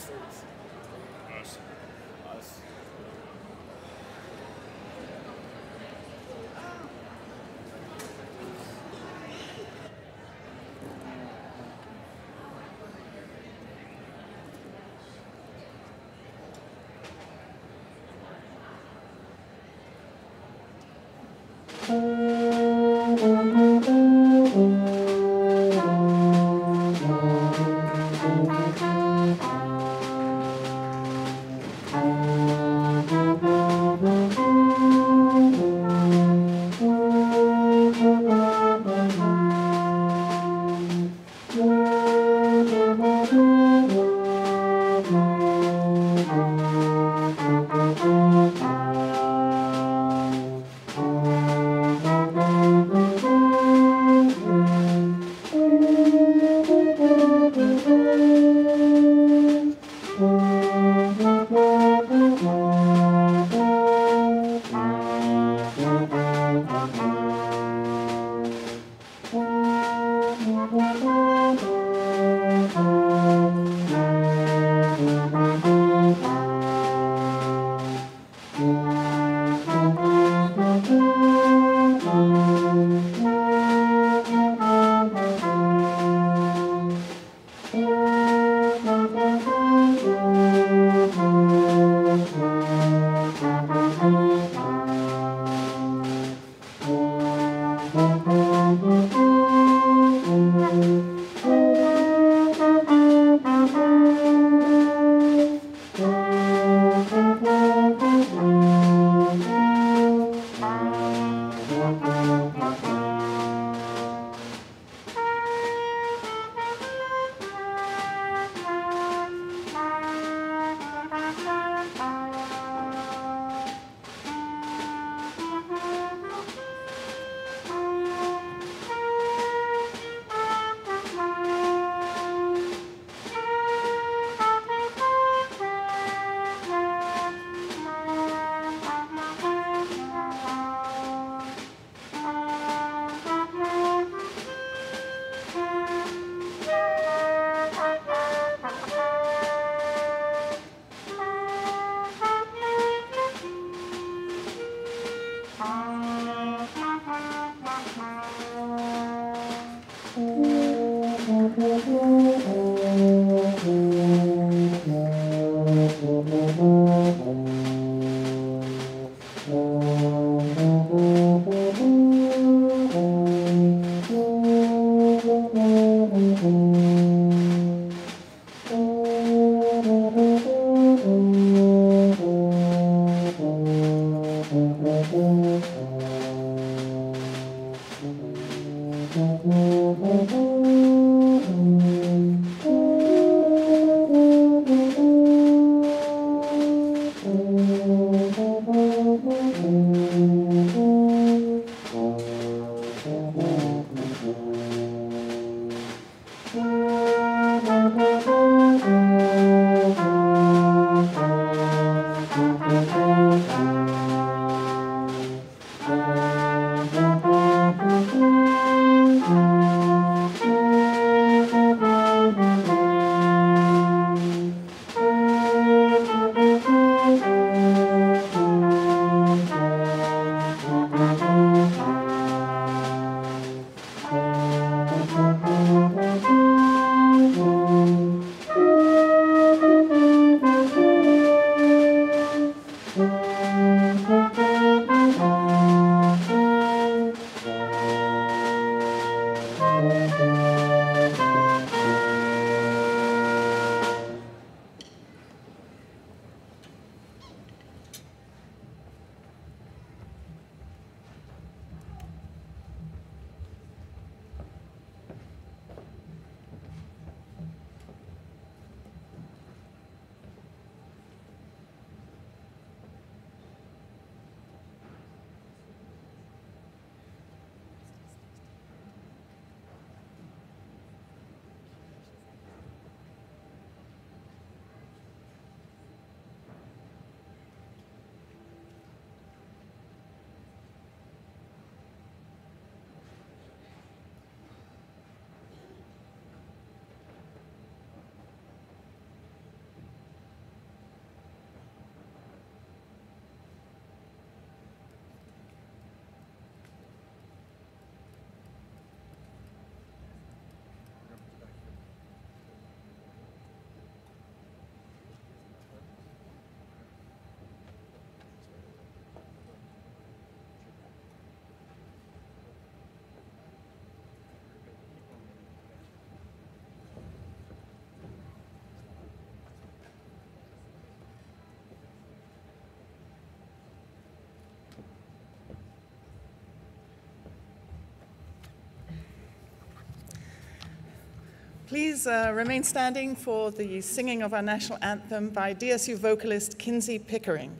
States? Us. Us. Thank Please uh, remain standing for the singing of our national anthem by DSU vocalist Kinsey Pickering.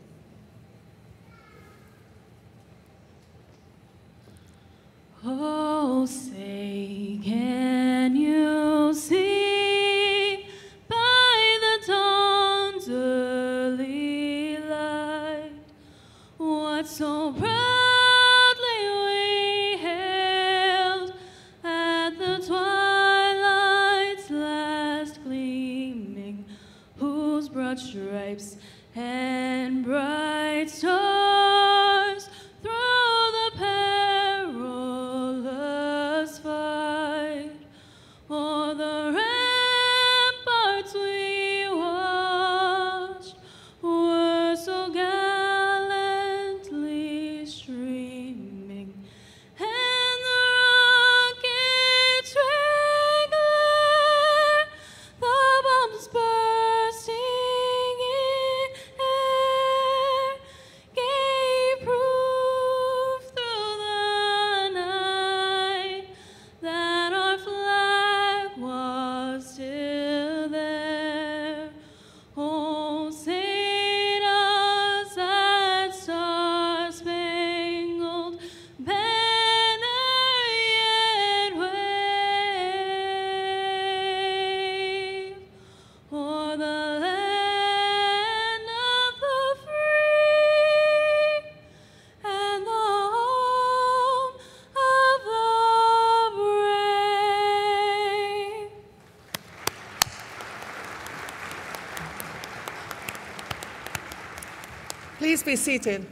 Seated.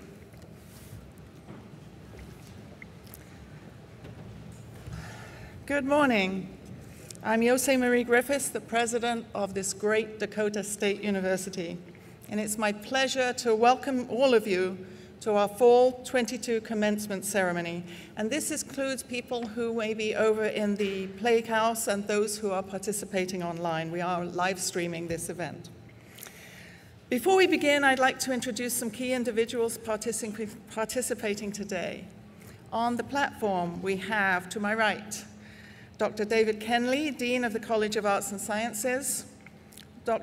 Good morning. I'm José Marie Griffiths, the president of this great Dakota State University, and it's my pleasure to welcome all of you to our Fall 22 commencement ceremony. And this includes people who may be over in the Plague House and those who are participating online. We are live streaming this event. Before we begin, I'd like to introduce some key individuals partici- participating today. On the platform, we have, to my right, Dr. David Kenley, Dean of the College of Arts and Sciences, Doc,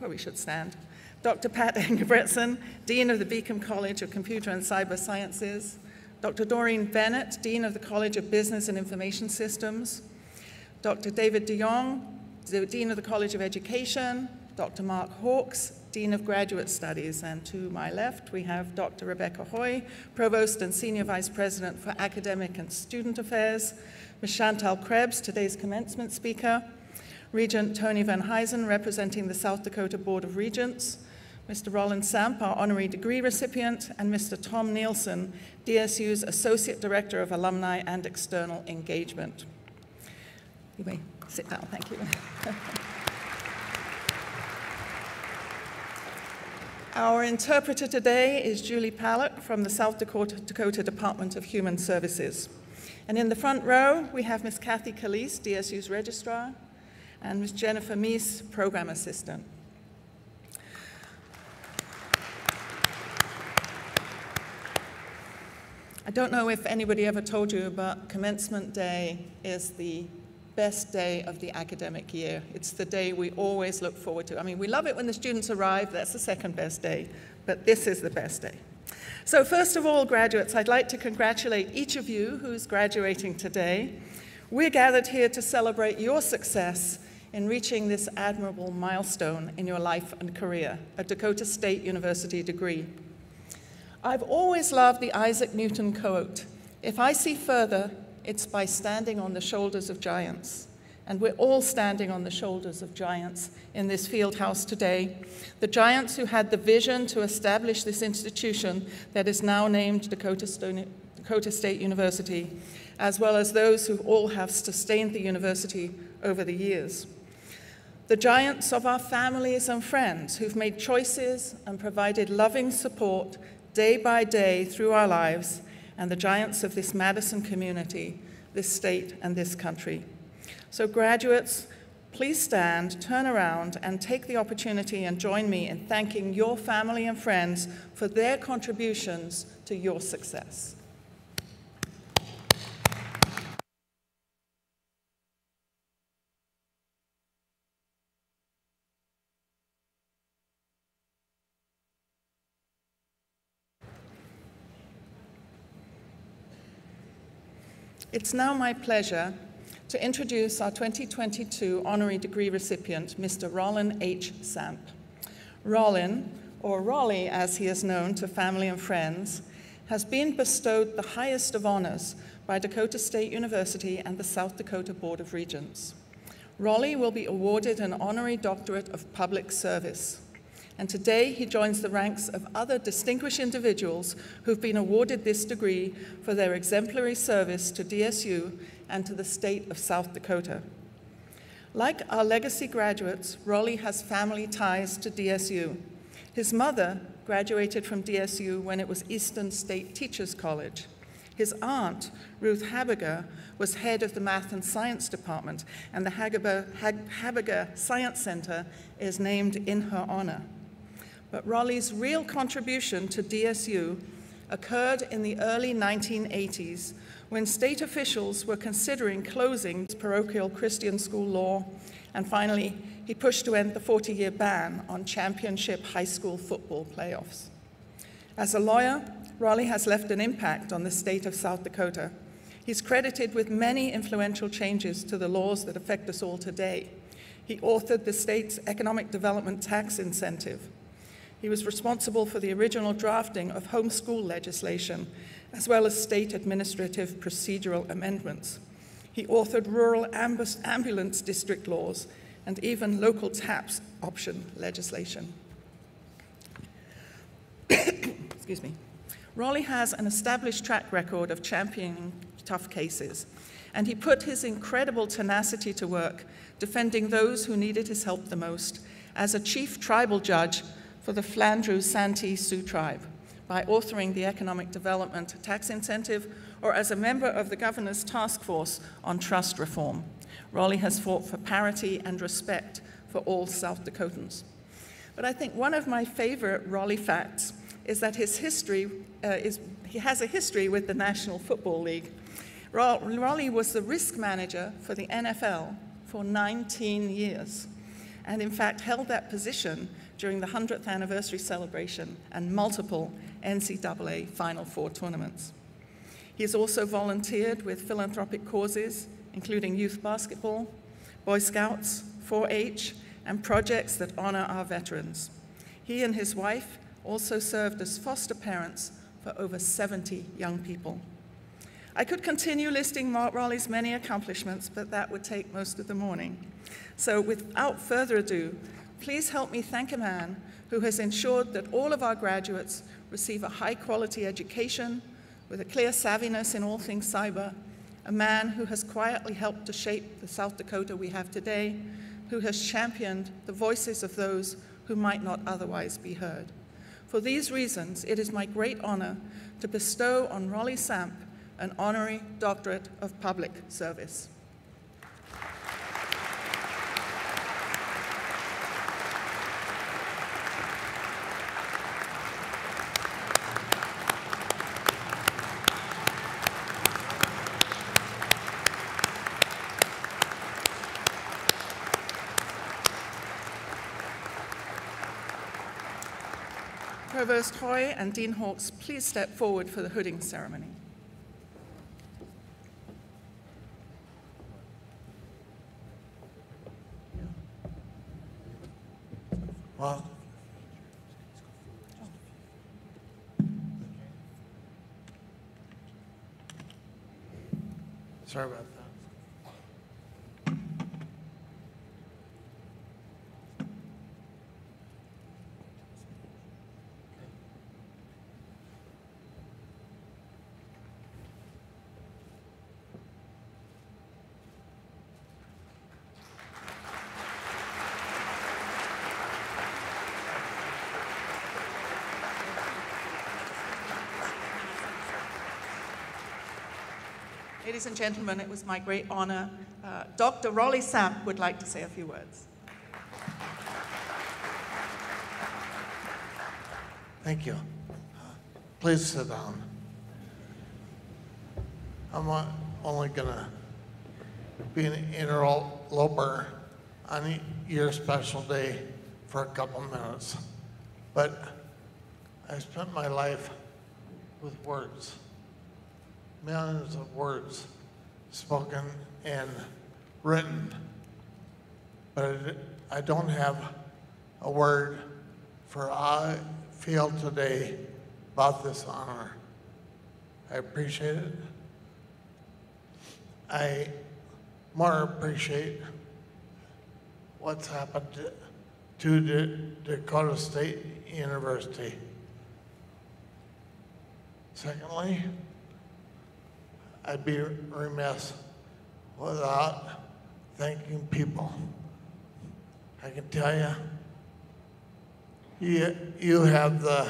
well, we should stand, Dr. Pat Engebretson, Dean of the Beacom College of Computer and Cyber Sciences, Dr. Dorine Bennett, Dean of the College of Business and Information Systems, Dr. David DeYoung, the Dean of the College of Education, Dr. Mark Hawkes, Dean of Graduate Studies, and to my left we have Dr. Rebecca Hoy, Provost and Senior Vice President for Academic and Student Affairs, Ms. Chantal Krebs, today's commencement speaker, Regent Tony Venhuizen, representing the South Dakota Board of Regents, Mr. Rollin Samp, our honorary degree recipient, and Mr. Tom Nielsen, DSU's Associate Director of Alumni and External Engagement. You may sit down, thank you. Our interpreter today is Julie Pallock from the South Dakota, Dakota Department of Human Services. And in the front row, we have Ms. Kathy Calise, DSU's registrar, and Ms. Jennifer Meese, program assistant. I don't know if anybody ever told you, but commencement day is the best day of the academic year. It's the day we always look forward to. I mean, we love it when the students arrive, that's the second best day, but this is the best day. So first of all, graduates, I'd like to congratulate each of you who's graduating today. We're gathered here to celebrate your success in reaching this admirable milestone in your life and career, a Dakota State University degree. I've always loved the Isaac Newton quote, if I see further, it's by standing on the shoulders of giants. And we're all standing on the shoulders of giants in this field house today. The giants who had the vision to establish this institution that is now named Dakota, Stone, Dakota State University, as well as those who all have sustained the university over the years. The giants of our families and friends who've made choices and provided loving support day by day through our lives and the giants of this Madison community, this state, and this country. So, graduates, please stand, turn around, and take the opportunity and join me in thanking your family and friends for their contributions to your success. It's now my pleasure to introduce our 2022 honorary degree recipient, Mr. Rollin H. Samp. Rollin, or Rolly as he is known to family and friends, has been bestowed the highest of honors by Dakota State University and the South Dakota Board of Regents. Rolly will be awarded an honorary doctorate of public service. And today he joins the ranks of other distinguished individuals who've been awarded this degree for their exemplary service to DSU and to the state of South Dakota. Like our legacy graduates, Rolly has family ties to DSU. His mother graduated from DSU when it was Eastern State Teachers College. His aunt, Ruth Habeger, was head of the Math and Science Department, and the Habeger Science Center is named in her honor. But Rolly's real contribution to DSU occurred in the early 1980s when state officials were considering closing parochial Christian school law, and finally, he pushed to end the 40 year ban on championship high school football playoffs. As a lawyer, Rolly has left an impact on the state of South Dakota. He's credited with many influential changes to the laws that affect us all today. He authored the state's economic development tax incentive. He was responsible for the original drafting of homeschool legislation, as well as state administrative procedural amendments. He authored rural ambulance district laws and even local TAPS option legislation. Excuse me. Rolly has an established track record of championing tough cases, and he put his incredible tenacity to work defending those who needed his help the most as a chief tribal judge for the Flandreau Santee Sioux tribe by authoring the Economic Development Tax Incentive or as a member of the governor's task force on trust reform. Rolly has fought for parity and respect for all South Dakotans. But I think one of my favorite Rolly facts is that his history uh, is, he has a history with the National Football League. Rolly was the risk manager for the NFL for 19 years, and in fact held that position during the 100th anniversary celebration and multiple NCAA Final Four tournaments. He has also volunteered with philanthropic causes, including youth basketball, Boy Scouts, 4 H, and projects that honor our veterans. He and his wife also served as foster parents for over 70 young people. I could continue listing Mark Rolly's many accomplishments, but that would take most of the morning. So without further ado, please help me thank a man who has ensured that all of our graduates receive a high quality education with a clear savviness in all things cyber, a man who has quietly helped to shape the South Dakota we have today, who has championed the voices of those who might not otherwise be heard. For these reasons, it is my great honor to bestow on Rolly Samp an honorary doctorate of public service. Provost Hoy and Dean Hawkes, please step forward for the hooding ceremony. Well, sorry about that. Ladies and gentlemen, it was my great honor. Uh, Dr. Rolly Samp would like to say a few words. Thank you. Please sit down. I'm only going to be an interloper on your special day for a couple minutes. But I spent my life with words millions of words spoken and written, but I don't have a word for how I feel today about this honor. I appreciate it. I more appreciate what's happened to the Dakota State University. Secondly, I'd be remiss without thanking people. I can tell you, you, you have the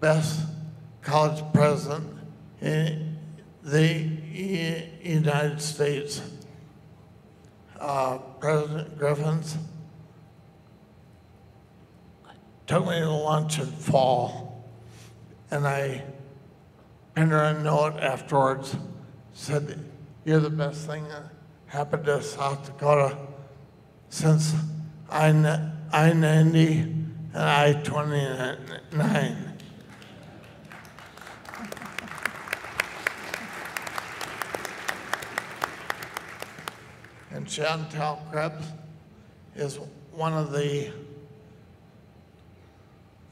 best college president in the United States. Uh, President Griffiths took me to lunch in fall, and I sent her a note afterwards, said, "You're the best thing that happened to South Dakota since I I ninety and I 29. And Chantal Krebs is one of the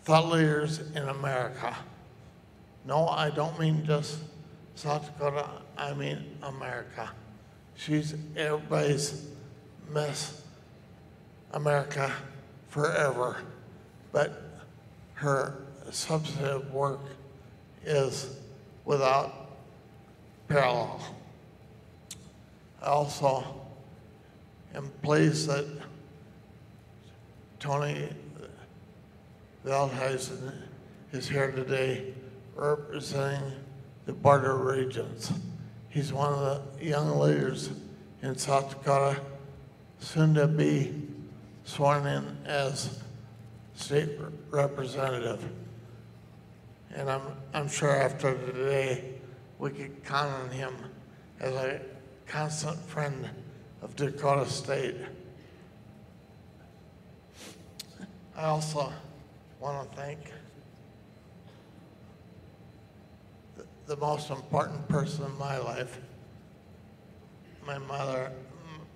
thought leaders in America. No, I don't mean just South Dakota, I mean America. She's everybody's Miss America forever, but her substantive work is without parallel. I also am pleased that Tony Venhuizen is here today representing the Board of Regents. He's one of the young leaders in South Dakota, soon to be sworn in as state representative. And I'm, I'm sure after today, we could count on him as a constant friend of Dakota State. I also want to thank the, most important person in my life, my mother,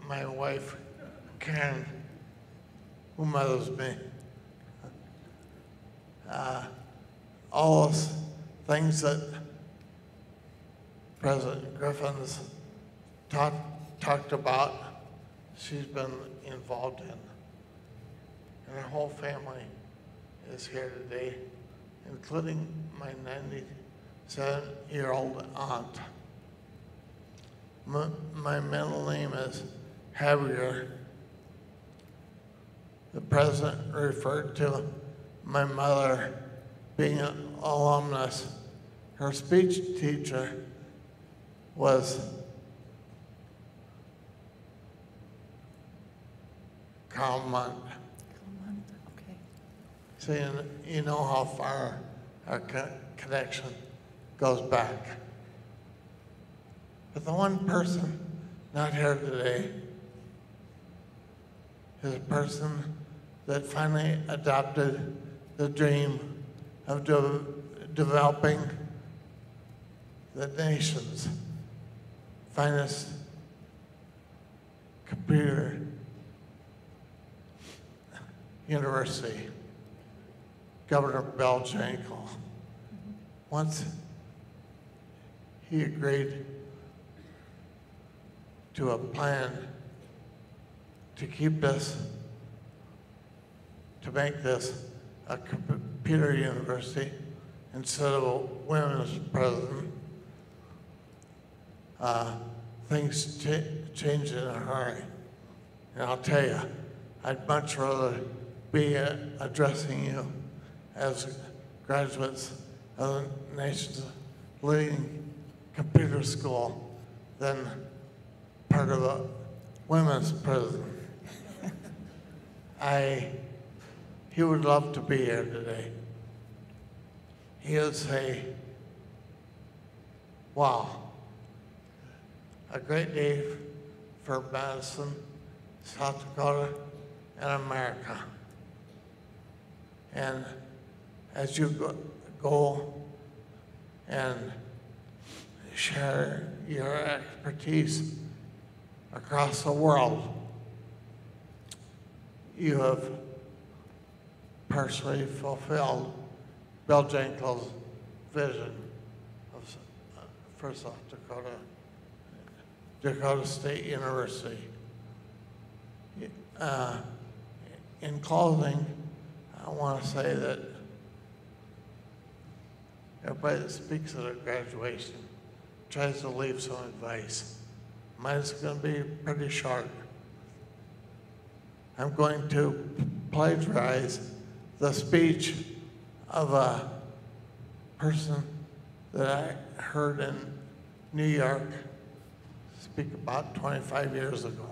my wife, Karen, who mothers me. Uh, all those things that President Griffiths talked, talked about, she's been involved in. And her whole family is here today, including my 97-year-old aunt. My, my middle name is Javier. The president referred to my mother being an alumnus. Her speech teacher was Karl Mundt. Okay. So you, you know how far our co- connection goes back. But the one person not here today is a person that finally adopted the dream of de- developing the nation's finest computer university, Governor Bill Janklow. Once he agreed to a plan to keep this, to make this a computer university instead of a women's president. Uh, things cha- changed in a hurry. And I'll tell you, I'd much rather be uh, addressing you as graduates of the nation's leading computer school than part of a women's prison. I, he would love to be here today. He is say, wow, a great day for Madison, South Dakota, and America. And as you go, go and share your expertise across the world. You have partially fulfilled Bill Janklow's vision of, uh, for South Dakota, Dakota State University. Uh, in closing, I want to say that everybody that speaks at a graduation tries to leave some advice. Mine's going to be pretty short. I'm going to plagiarize the speech of a person that I heard in New York speak about 25 years ago.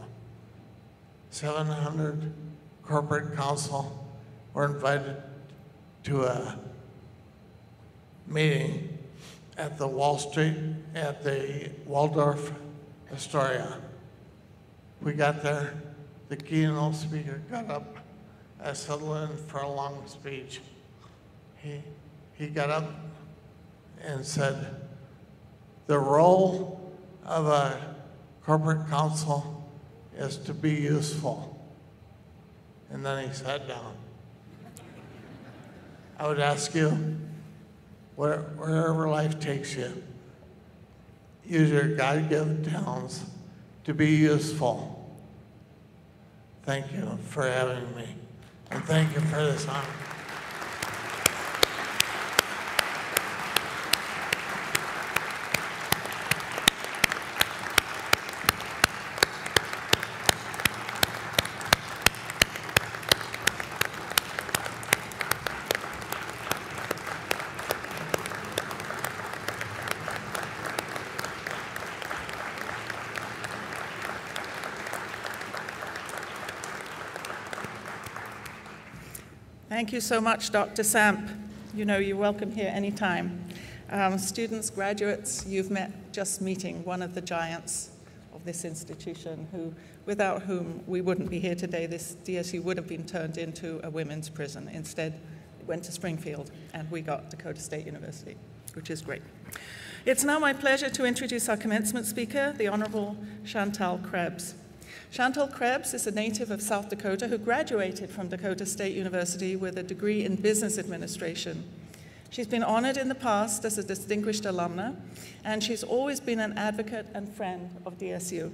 700 corporate counsel were invited to a meeting at the Wall Street, at the Waldorf Astoria. We got there, the keynote speaker got up, I settled in for a long speech. He, he got up and said, the role of a corporate counsel is to be useful. And then he sat down. I would ask you, where, wherever life takes you, use your God given talents to be useful. Thank you for having me, and thank you for this honor. Thank you so much, Dr. Samp. You know you're welcome here anytime. Um, students, graduates, you've met just meeting one of the giants of this institution who, without whom we wouldn't be here today. This DSU would have been turned into a women's prison. Instead, it went to Springfield and we got Dakota State University, which is great. It's now my pleasure to introduce our commencement speaker, the Honorable Chantal Krebs. Chantal Krebs is a native of South Dakota who graduated from Dakota State University with a degree in business administration. She's been honored in the past as a distinguished alumna, and she's always been an advocate and friend of DSU.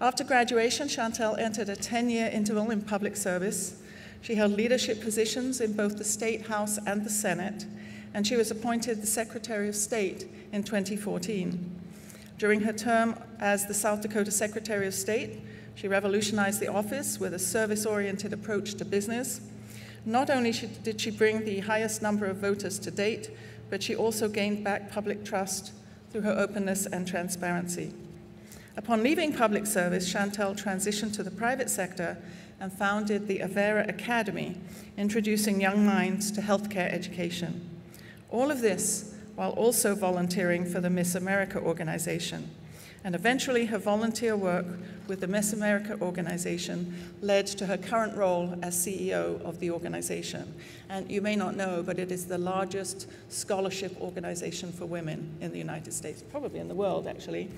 After graduation, Chantal entered a 10-year interval in public service. She held leadership positions in both the State House and the Senate, and she was appointed the Secretary of State in 2014. During her term as the South Dakota Secretary of State, she revolutionized the office with a service-oriented approach to business. Not only did she bring the highest number of voters to date, but she also gained back public trust through her openness and transparency. Upon leaving public service, Chantal transitioned to the private sector and founded the Avera Academy, introducing young minds to healthcare education. All of this while also volunteering for the Miss America organization. And eventually, her volunteer work with the Miss America organization led to her current role as CEO of the organization. And you may not know, but it is the largest scholarship organization for women in the United States, probably in the world, actually.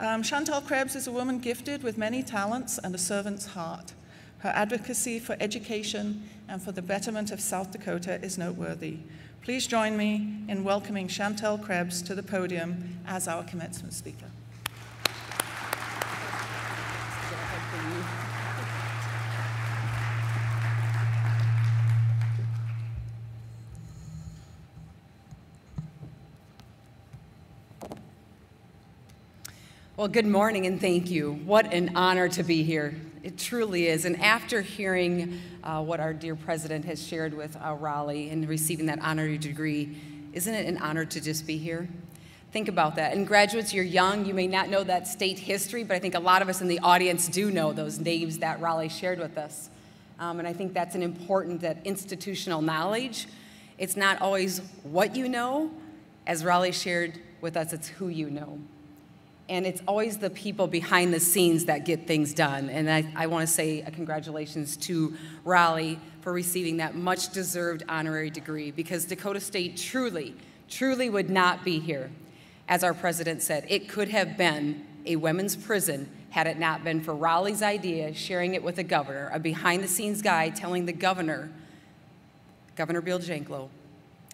Um, Chantal Krebs is a woman gifted with many talents and a servant's heart. Her advocacy for education and for the betterment of South Dakota is noteworthy. Please join me in welcoming Chantal Krebs to the podium as our commencement speaker. Well, good morning and thank you. What an honor to be here. It truly is. And after hearing uh, what our dear president has shared with uh, Rolly and receiving that honorary degree, isn't it an honor to just be here? Think about that. And graduates, you're young. You may not know that state history, but I think a lot of us in the audience do know those names that Rolly shared with us. Um, and I think that's an important that institutional knowledge. It's not always what you know, as Rolly shared with us, it's who you know and it's always the people behind the scenes that get things done. And I, I want to say a congratulations to Rolly for receiving that much deserved honorary degree because Dakota State truly, truly would not be here as our president said, it could have been a women's prison had it not been for Rolly's idea, sharing it with the governor, a behind the scenes guy telling the governor, Governor Bill Janklow,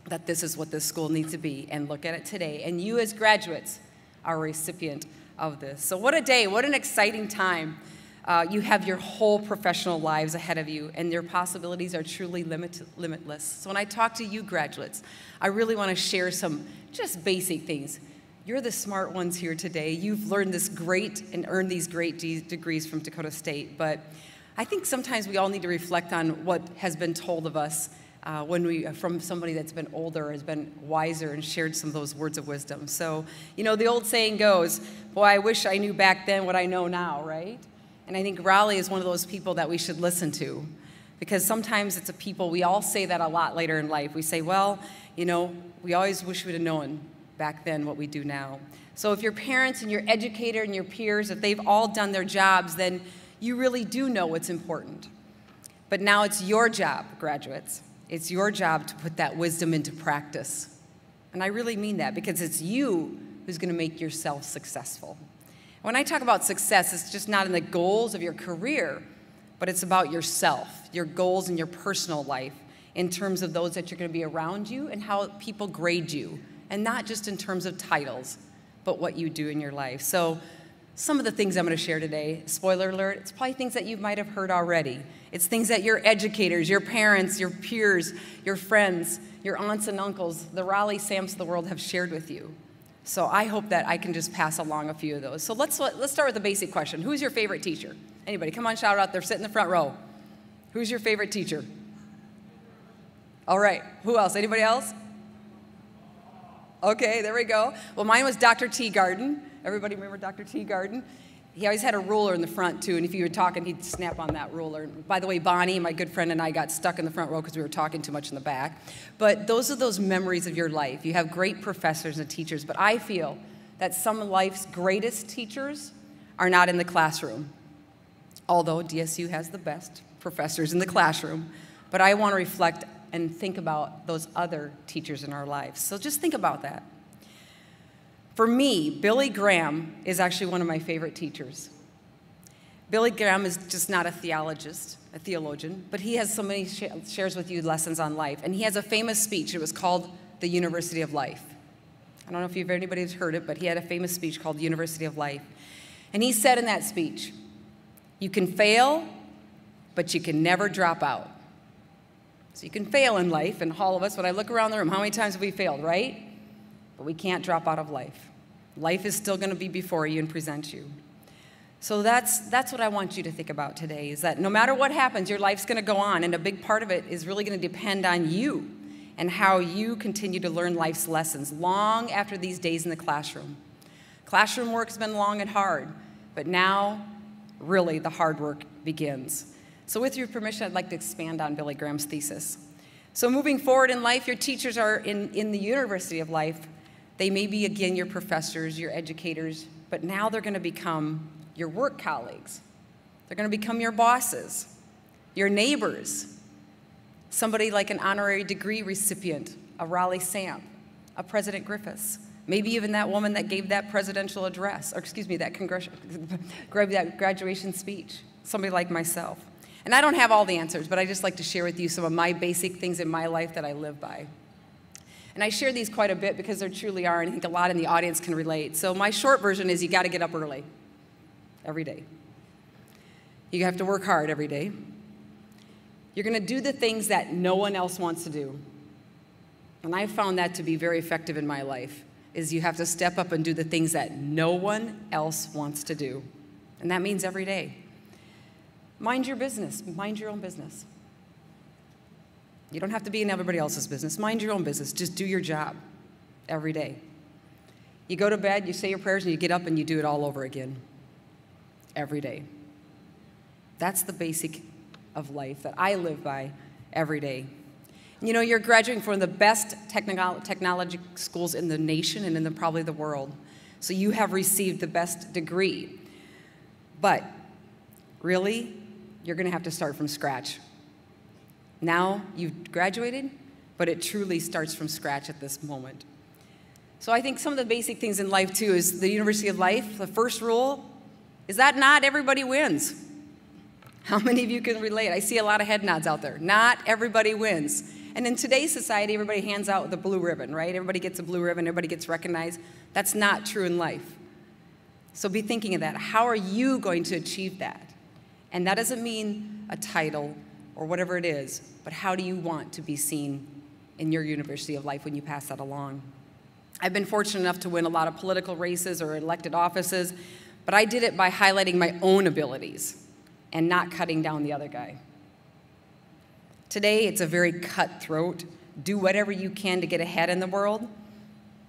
that this is what this school needs to be. And look at it today. And you, as graduates, are a recipient of this. So, what a day, what an exciting time. Uh, you have your whole professional lives ahead of you, and your possibilities are truly limit, limitless. So, when I talk to you graduates, I really want to share some just basic things. You're the smart ones here today. You've learned this great and earned these great de- degrees from Dakota State, but I think sometimes we all need to reflect on what has been told of us uh, when we from somebody that's been older, has been wiser, and shared some of those words of wisdom. So, you know, the old saying goes, "Boy, I wish I knew back then what I know now." Right? And I think Rolly is one of those people that we should listen to, because sometimes it's a people we all say that a lot later in life. We say, "Well, you know, we always wish we'd have known back then what we do now." So, if your parents and your educator and your peers, if they've all done their jobs, then you really do know what's important. But now it's your job, graduates. It's your job to put that wisdom into practice. And I really mean that because it's you who's going to make yourself successful. When I talk about success, it's just not in the goals of your career, but it's about yourself, your goals in your personal life, in terms of those that you're going to be around you and how people grade you, and not just in terms of titles, but what you do in your life. So, some of the things I'm going to share today, spoiler alert, it's probably things that you might have heard already. It's things that your educators, your parents, your peers, your friends, your aunts and uncles, the Rolly Samps of the world have shared with you. So I hope that I can just pass along a few of those. So let's, let's start with the basic question Who's your favorite teacher? Anybody? Come on, shout out there, sit in the front row. Who's your favorite teacher? All right, who else? Anybody else? Okay, there we go. Well, mine was Dr. Teagarden. Everybody remember Dr. Teagarden? He always had a ruler in the front, too, and if you were talking, he'd snap on that ruler. By the way, Bonnie, my good friend, and I got stuck in the front row because we were talking too much in the back. But those are those memories of your life. You have great professors and teachers, but I feel that some of life's greatest teachers are not in the classroom. Although DSU has the best professors in the classroom, but I want to reflect and think about those other teachers in our lives. So just think about that. For me, Billy Graham is actually one of my favorite teachers. Billy Graham is just not a theologist, a theologian, but he has so many sh- shares with you lessons on life. And he has a famous speech. It was called The University of Life. I don't know if you've anybody's heard it, but he had a famous speech called The University of Life. And he said in that speech, You can fail, but you can never drop out. So you can fail in life, and all of us, when I look around the room, how many times have we failed, right? But we can't drop out of life. Life is still going to be before you and present you. So that's, that's what I want you to think about today is that no matter what happens, your life's going to go on, and a big part of it is really going to depend on you and how you continue to learn life's lessons long after these days in the classroom. Classroom work's been long and hard, but now, really, the hard work begins. So, with your permission, I'd like to expand on Billy Graham's thesis. So, moving forward in life, your teachers are in, in the University of Life. They may be, again, your professors, your educators, but now they're going to become your work colleagues. They're going to become your bosses, your neighbors, somebody like an honorary degree recipient, a Rolly Samp, a President Griffiths, maybe even that woman that gave that presidential address, or excuse me, that, that graduation speech, somebody like myself. And I don't have all the answers, but I just like to share with you some of my basic things in my life that I live by. And I share these quite a bit because there truly are, and I think a lot in the audience can relate. So, my short version is you got to get up early every day. You have to work hard every day. You're going to do the things that no one else wants to do. And I found that to be very effective in my life is you have to step up and do the things that no one else wants to do. And that means every day. Mind your business, mind your own business. You don't have to be in everybody else's business. Mind your own business. Just do your job every day. You go to bed, you say your prayers, and you get up and you do it all over again every day. That's the basic of life that I live by every day. You know, you're graduating from the best technology schools in the nation and in the, probably the world. So you have received the best degree. But really, you're going to have to start from scratch. Now you've graduated, but it truly starts from scratch at this moment. So I think some of the basic things in life, too, is the University of Life, the first rule is that not everybody wins. How many of you can relate? I see a lot of head nods out there. Not everybody wins. And in today's society, everybody hands out the blue ribbon, right? Everybody gets a blue ribbon, everybody gets recognized. That's not true in life. So be thinking of that. How are you going to achieve that? And that doesn't mean a title or whatever it is, but how do you want to be seen in your University of Life when you pass that along? I've been fortunate enough to win a lot of political races or elected offices, but I did it by highlighting my own abilities and not cutting down the other guy. Today, it's a very cutthroat, do whatever you can to get ahead in the world,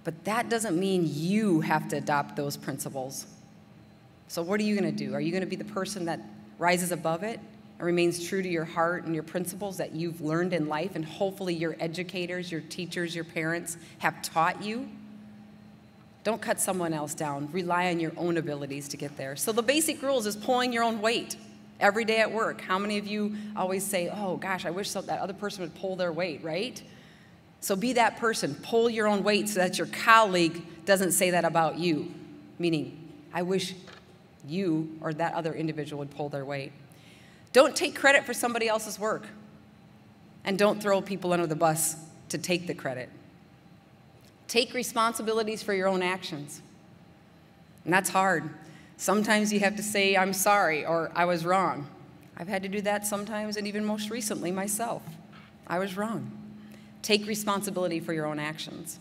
but that doesn't mean you have to adopt those principles. So, what are you going to do? Are you going to be the person that rises above it and remains true to your heart and your principles that you've learned in life, and hopefully your educators, your teachers, your parents have taught you? Don't cut someone else down. Rely on your own abilities to get there. So, the basic rules is pulling your own weight every day at work. How many of you always say, oh gosh, I wish that other person would pull their weight, right? So, be that person. Pull your own weight so that your colleague doesn't say that about you. Meaning, I wish you or that other individual would pull their weight. Don't take credit for somebody else's work. And don't throw people under the bus to take the credit. Take responsibilities for your own actions. And that's hard. Sometimes you have to say, I'm sorry, or I was wrong. I've had to do that sometimes, and even most recently myself. I was wrong. Take responsibility for your own actions.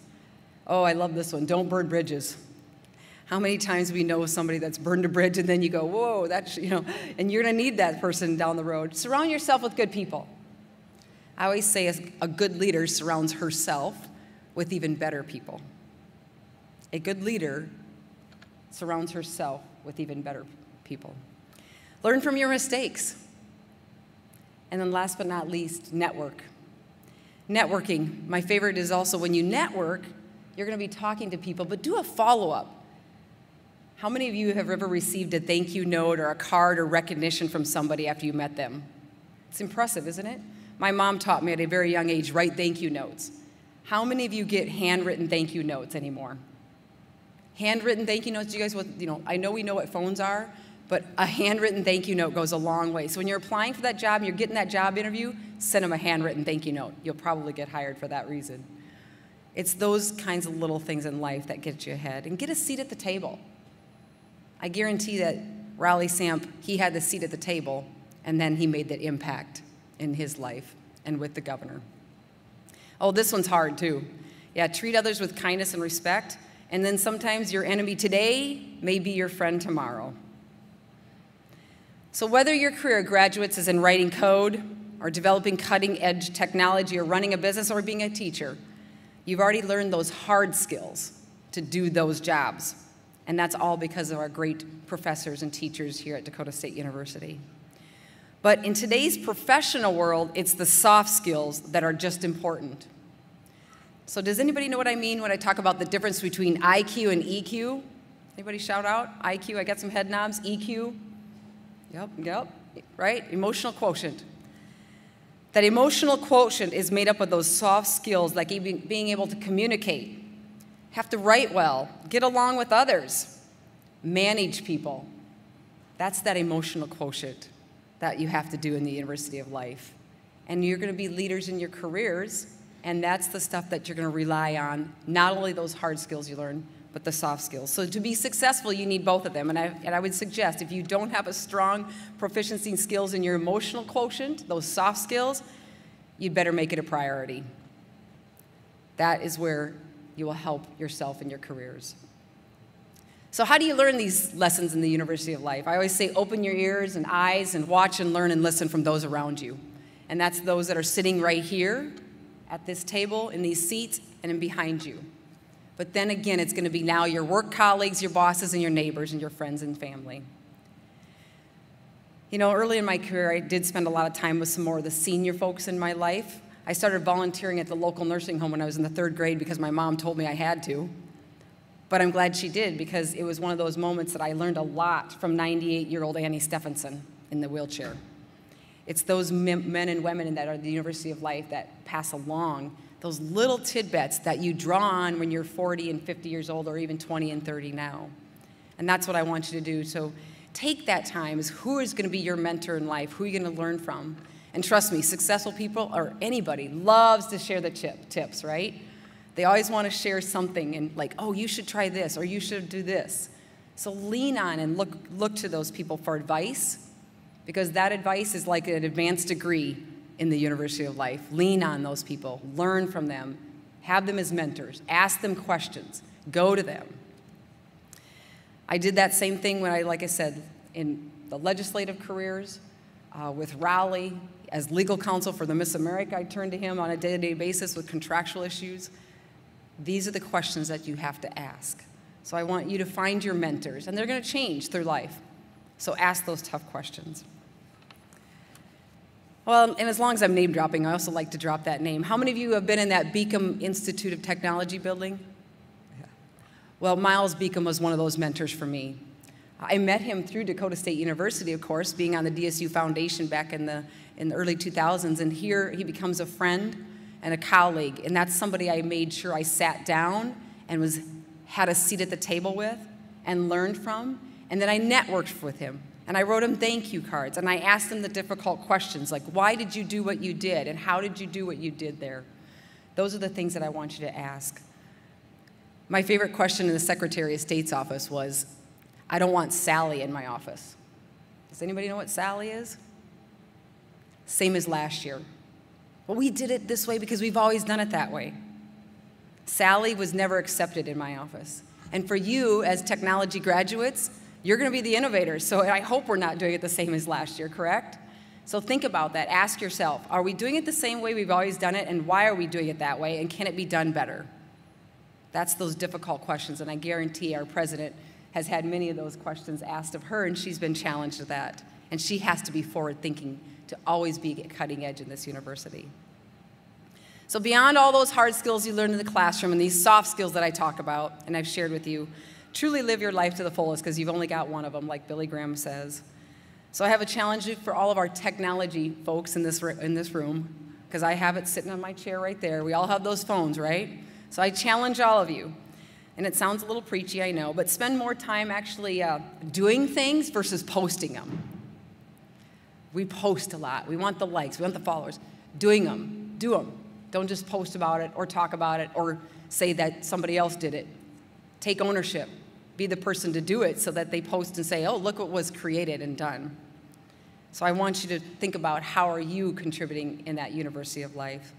Oh, I love this one. Don't burn bridges. How many times we know somebody that's burned a bridge and then you go, whoa, that's, you know, and you're to need that person down the road. Surround yourself with good people. I always say a good leader surrounds herself with even better people. A good leader surrounds herself with even better people. Learn from your mistakes. And then, last but not least, network. Networking. My favorite is also when you network, you're going to be talking to people, but do a follow up. How many of you have ever received a thank you note or a card or recognition from somebody after you met them? It's impressive, isn't it? My mom taught me at a very young age write thank you notes. How many of you get handwritten thank you notes anymore? Handwritten thank you notes, you guys, you know, I know we know what phones are, but a handwritten thank you note goes a long way. So when you're applying for that job and you're getting that job interview, send them a handwritten thank you note. You'll probably get hired for that reason. It's those kinds of little things in life that get you ahead. And get a seat at the table. I guarantee that Rolly Samp, he had the seat at the table, and then he made that impact in his life and with the governor. Oh, this one's hard too. Yeah, treat others with kindness and respect, and then sometimes your enemy today may be your friend tomorrow. So, whether your career graduates is in writing code, or developing cutting edge technology, or running a business, or being a teacher, you've already learned those hard skills to do those jobs. And that's all because of our great professors and teachers here at Dakota State University. But in today's professional world, it's the soft skills that are just important. So does anybody know what I mean when I talk about the difference between IQ and EQ? Anybody shout out? IQ, I got some head knobs. EQ? Yep, yep, right? Emotional quotient. That emotional quotient is made up of those soft skills like being able to communicate, have to write well, get along with others, manage people. That's that emotional quotient that you have to do in the University of Life. And you're going to be leaders in your careers, and that's the stuff that you're going to rely on, not only those hard skills you learn, but the soft skills. So to be successful, you need both of them. And I, and I would suggest if you don't have a strong proficiency in skills in your emotional quotient, those soft skills, you'd better make it a priority. That is where you will help yourself in your careers. So, how do you learn these lessons in the University of Life? I always say open your ears and eyes and watch and learn and listen from those around you. And that's those that are sitting right here at this table, in these seats, and in behind you. But then again, it's going to be now your work colleagues, your bosses, and your neighbors, and your friends and family. You know, early in my career, I did spend a lot of time with some more of the senior folks in my life. I started volunteering at the local nursing home when I was in the third grade because my mom told me I had to. But I'm glad she did because it was one of those moments that I learned a lot from 98 year old Annie Stephenson in the wheelchair. It's those men and women that are the University of Life that pass along those little tidbits that you draw on when you're 40 and 50 years old or even 20 and 30 now. And that's what I want you to do. So take that time as who is going to be your mentor in life, who are you going to learn from. And trust me, successful people or anybody loves to share the tip, tips, right? They always want to share something and like, oh, you should try this or you should do this. So lean on and look, look to those people for advice because that advice is like an advanced degree in the University of Life. Lean on those people, learn from them, have them as mentors, ask them questions, go to them. I did that same thing when I, like I said, in the legislative careers uh, with Rolly. As legal counsel for the Miss America, I turn to him on a day to day basis with contractual issues. These are the questions that you have to ask. So I want you to find your mentors, and they're going to change through life. So ask those tough questions. Well, and as long as I'm name dropping, I also like to drop that name. How many of you have been in that Beacom Institute of Technology building? Well, Miles Beacom was one of those mentors for me. I met him through Dakota State University, of course, being on the DSU Foundation back in the, in the early 2000s, and here he becomes a friend and a colleague, and that's somebody I made sure I sat down and was, had a seat at the table with and learned from, and then I networked with him. And I wrote him thank you cards and I asked him the difficult questions like, why did you do what you did? And how did you do what you did there? Those are the things that I want you to ask. My favorite question in the Secretary of State's office was, I don't want Sally in my office. Does anybody know what Sally is? Same as last year. Well, we did it this way because we've always done it that way. Sally was never accepted in my office. And for you, as technology graduates, you're going to be the innovators. So I hope we're not doing it the same as last year, correct? So think about that. Ask yourself are we doing it the same way we've always done it? And why are we doing it that way? And can it be done better? That's those difficult questions. And I guarantee our president has had many of those questions asked of her, and she's been challenged with that. And she has to be forward thinking to always be cutting edge in this university. So, beyond all those hard skills you learn in the classroom and these soft skills that I talk about and I've shared with you, truly live your life to the fullest because you've only got one of them, like Billy Graham says. So I have a challenge for all of our technology folks in this, in this room because I have it sitting on my chair right there. We all have those phones, right? So I challenge all of you. And it sounds a little preachy, I know, but spend more time actually uh, doing things versus posting them. We post a lot. We want the likes, we want the followers. Doing them, do them. Don't just post about it or talk about it or say that somebody else did it. Take ownership be the person to do it so that they post and say, oh, look what was created and done. So I want you to think about how are you contributing in that University of Life.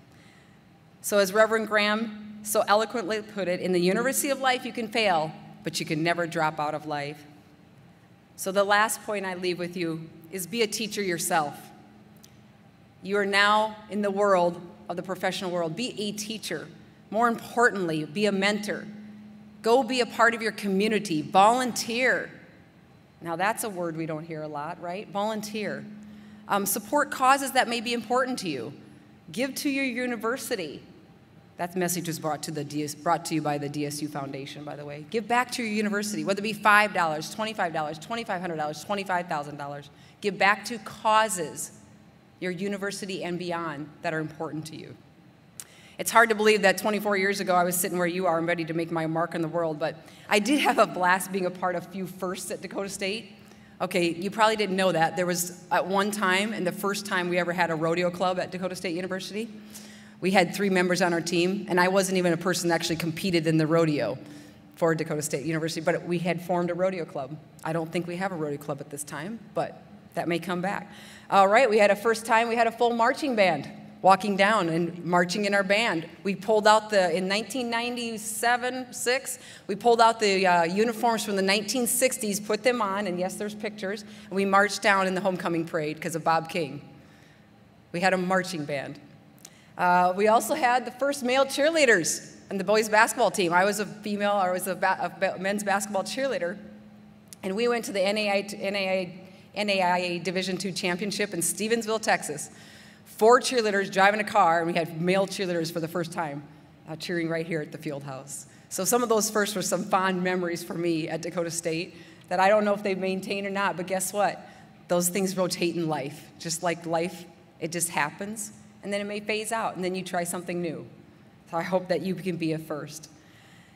So as Reverend Graham so eloquently put it, in the University of Life you can fail, but you can never drop out of life. So the last point I leave with you is be a teacher yourself. You are now in the world of the professional world. Be a teacher. More importantly, be a mentor. Go be a part of your community. Volunteer. Now, that's a word we don't hear a lot, right? Volunteer. Um, support causes that may be important to you. Give to your university. That message was brought to, the DS, brought to you by the DSU Foundation, by the way. Give back to your university, whether it be $5, $25, $2,500, $25,000. Give back to causes, your university and beyond, that are important to you. It's hard to believe that 24 years ago I was sitting where you are and ready to make my mark in the world, but I did have a blast being a part of few firsts at Dakota State. Okay, you probably didn't know that. There was at one time, and the first time we ever had a rodeo club at Dakota State University, we had three members on our team, and I wasn't even a person that actually competed in the rodeo for Dakota State University, but we had formed a rodeo club. I don't think we have a rodeo club at this time, but that may come back. All right, we had a first time, we had a full marching band walking down and marching in our band. We pulled out the, in 1997, 6, we pulled out the uh, uniforms from the 1960s, put them on, and yes, there's pictures, and we marched down in the homecoming parade because of Bob King. We had a marching band. Uh, we also had the first male cheerleaders in the boys basketball team. I was a female, I was a, ba a men's basketball cheerleader, and we went to the NAIA, NAIA Division II championship in Stephenville, Texas four cheerleaders driving a car, and we had male cheerleaders for the first time uh, cheering right here at the field house. So some of those first were some fond memories for me at Dakota State that I don't know if they've maintained or not, but guess what? Those things rotate in life, just like life, it just happens, and then it may phase out, and then you try something new. So I hope that you can be a first.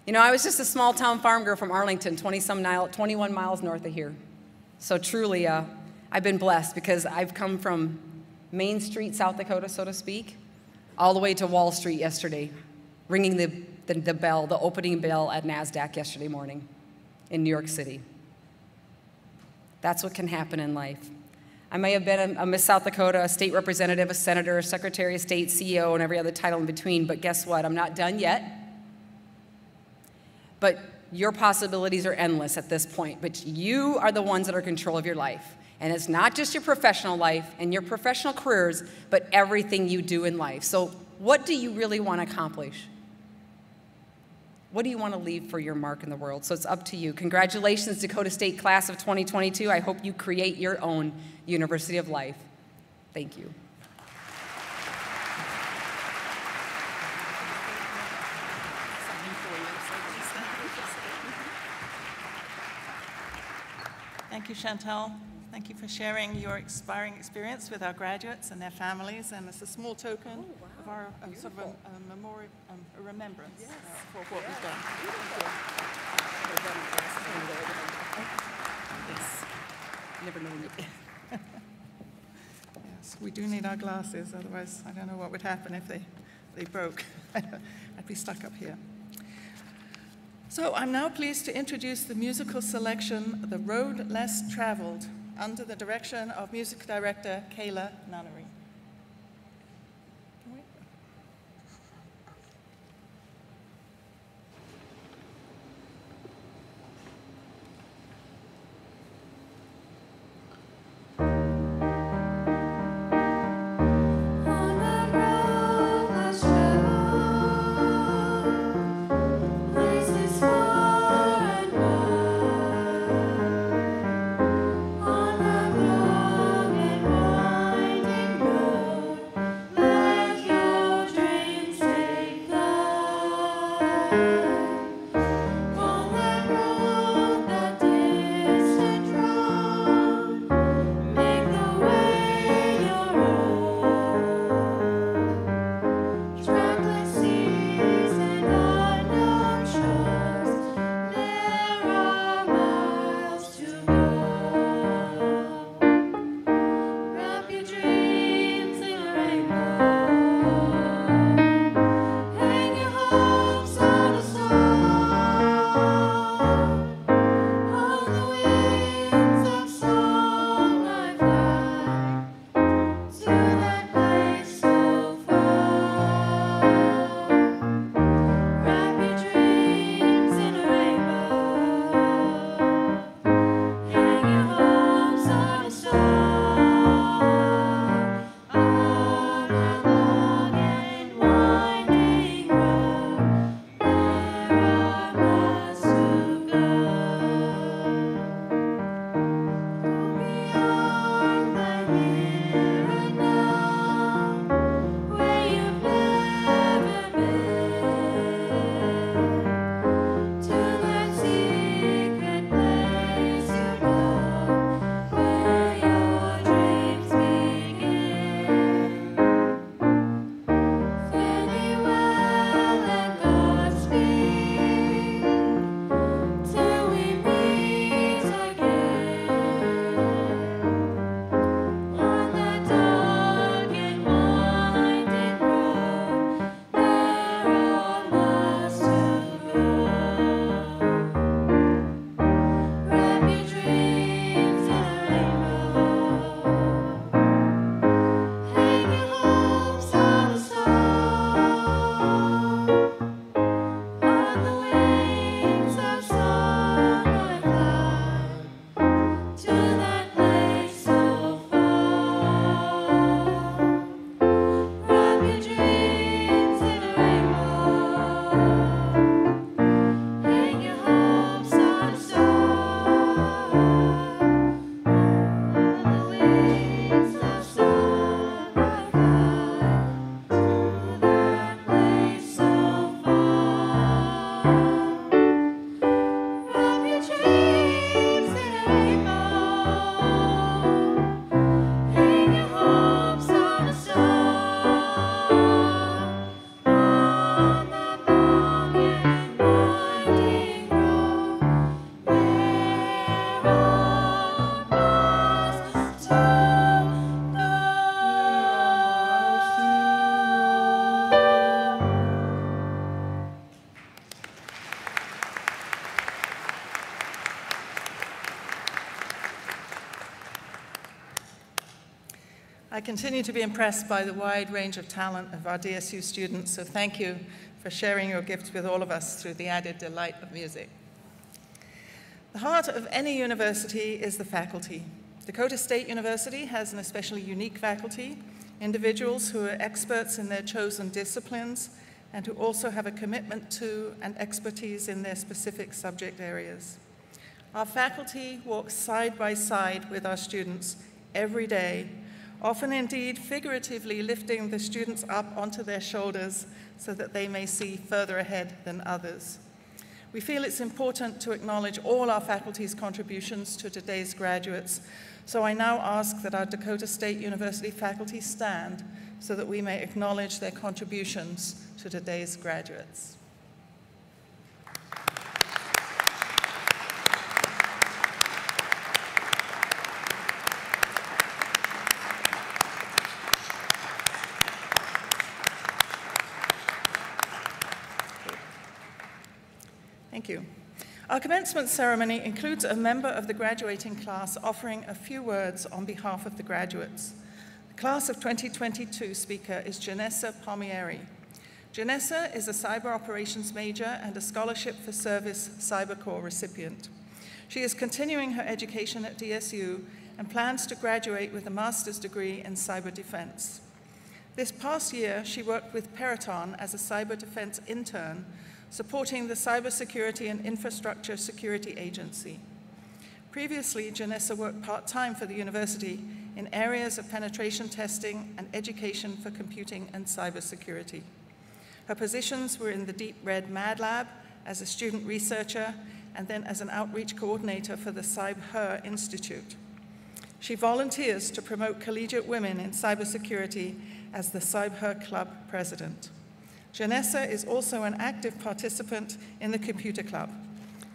You know, I was just a small town farm girl from Arlington, 20 some mile, 21 miles north of here. So truly, uh, I've been blessed because I've come from Main Street, South Dakota, so to speak, all the way to Wall Street yesterday, ringing the, the, the bell, the opening bell at NASDAQ yesterday morning in New York City. That's what can happen in life. I may have been a, a Miss South Dakota, a state representative, a senator, a secretary of state, CEO, and every other title in between, but guess what? I'm not done yet. But your possibilities are endless at this point, but you are the ones that are control of your life. And it's not just your professional life and your professional careers, but everything you do in life. So, what do you really want to accomplish? What do you want to leave for your mark in the world? So, it's up to you. Congratulations, Dakota State class of 2022. I hope you create your own University of Life. Thank you. You, Chantel. Thank you for sharing your inspiring experience with our graduates and their families, and it's a small token of our uh, sort of a, a memorial, um, a remembrance uh, for what we've done. Yes. Never know when you. Yes, we do need our glasses, otherwise I don't know what would happen if they, they broke. I'd be stuck up here. So I'm now pleased to introduce the musical selection, The Road Less Traveled, under the direction of music director Kayla Nunnery. I continue to be impressed by the wide range of talent of our DSU students, so thank you for sharing your gifts with all of us through the added delight of music. The heart of any university is the faculty. Dakota State University has an especially unique faculty, individuals who are experts in their chosen disciplines and who also have a commitment to and expertise in their specific subject areas. Our faculty walk side by side with our students every day, often indeed figuratively lifting the students up onto their shoulders so that they may see further ahead than others. We feel it's important to acknowledge all our faculty's contributions to today's graduates, so I now ask that our Dakota State University faculty stand so that we may acknowledge their contributions to today's graduates. You. Our commencement ceremony includes a member of the graduating class offering a few words on behalf of the graduates. The class of 2022 speaker is Janessa Palmieri. Janessa is a cyber operations major and a scholarship for service Cyber Corps recipient. She is continuing her education at DSU and plans to graduate with a master's degree in cyber defense. This past year, she worked with Peraton as a cyber defense intern, supporting the Cybersecurity and Infrastructure Security Agency. Previously, Janessa worked part-time for the university in areas of penetration testing and education for computing and cybersecurity. Her positions were in the Deep Red Mad Lab as a student researcher and then as an outreach coordinator for the CyberHer Institute. She volunteers to promote collegiate women in cybersecurity as the CyberHer Club president. Janessa is also an active participant in the Computer Club.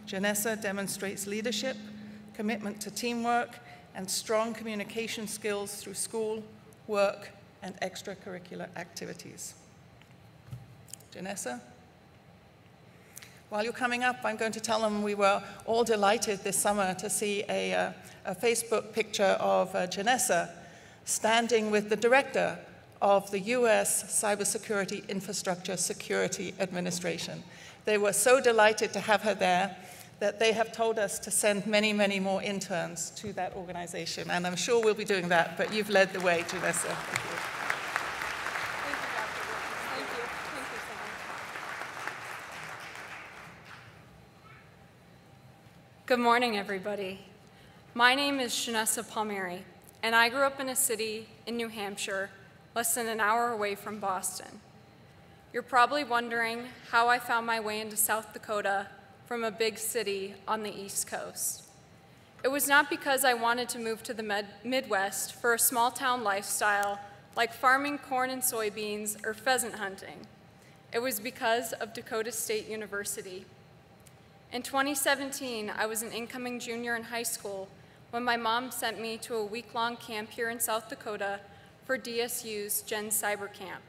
Janessa demonstrates leadership, commitment to teamwork, and strong communication skills through school, work, and extracurricular activities. Janessa? While you're coming up, I'm going to tell them we were all delighted this summer to see a, uh, a Facebook picture of uh, Janessa standing with the director of the US Cybersecurity Infrastructure Security Administration. They were so delighted to have her there that they have told us to send many, many more interns to that organization. And I'm sure we'll be doing that, but you've led the way, Janessa. Thank you. Thank you, Thank you. So. Good morning, everybody. My name is Janessa Palmieri, and I grew up in a city in New Hampshire, less than an hour away from Boston. You're probably wondering how I found my way into South Dakota from a big city on the East Coast. It was not because I wanted to move to the Midwest for a small town lifestyle like farming corn and soybeans or pheasant hunting. It was because of Dakota State University. In 2017, I was an incoming junior in high school when my mom sent me to a week long camp here in South Dakota for DSU's Gen Cyber Camp.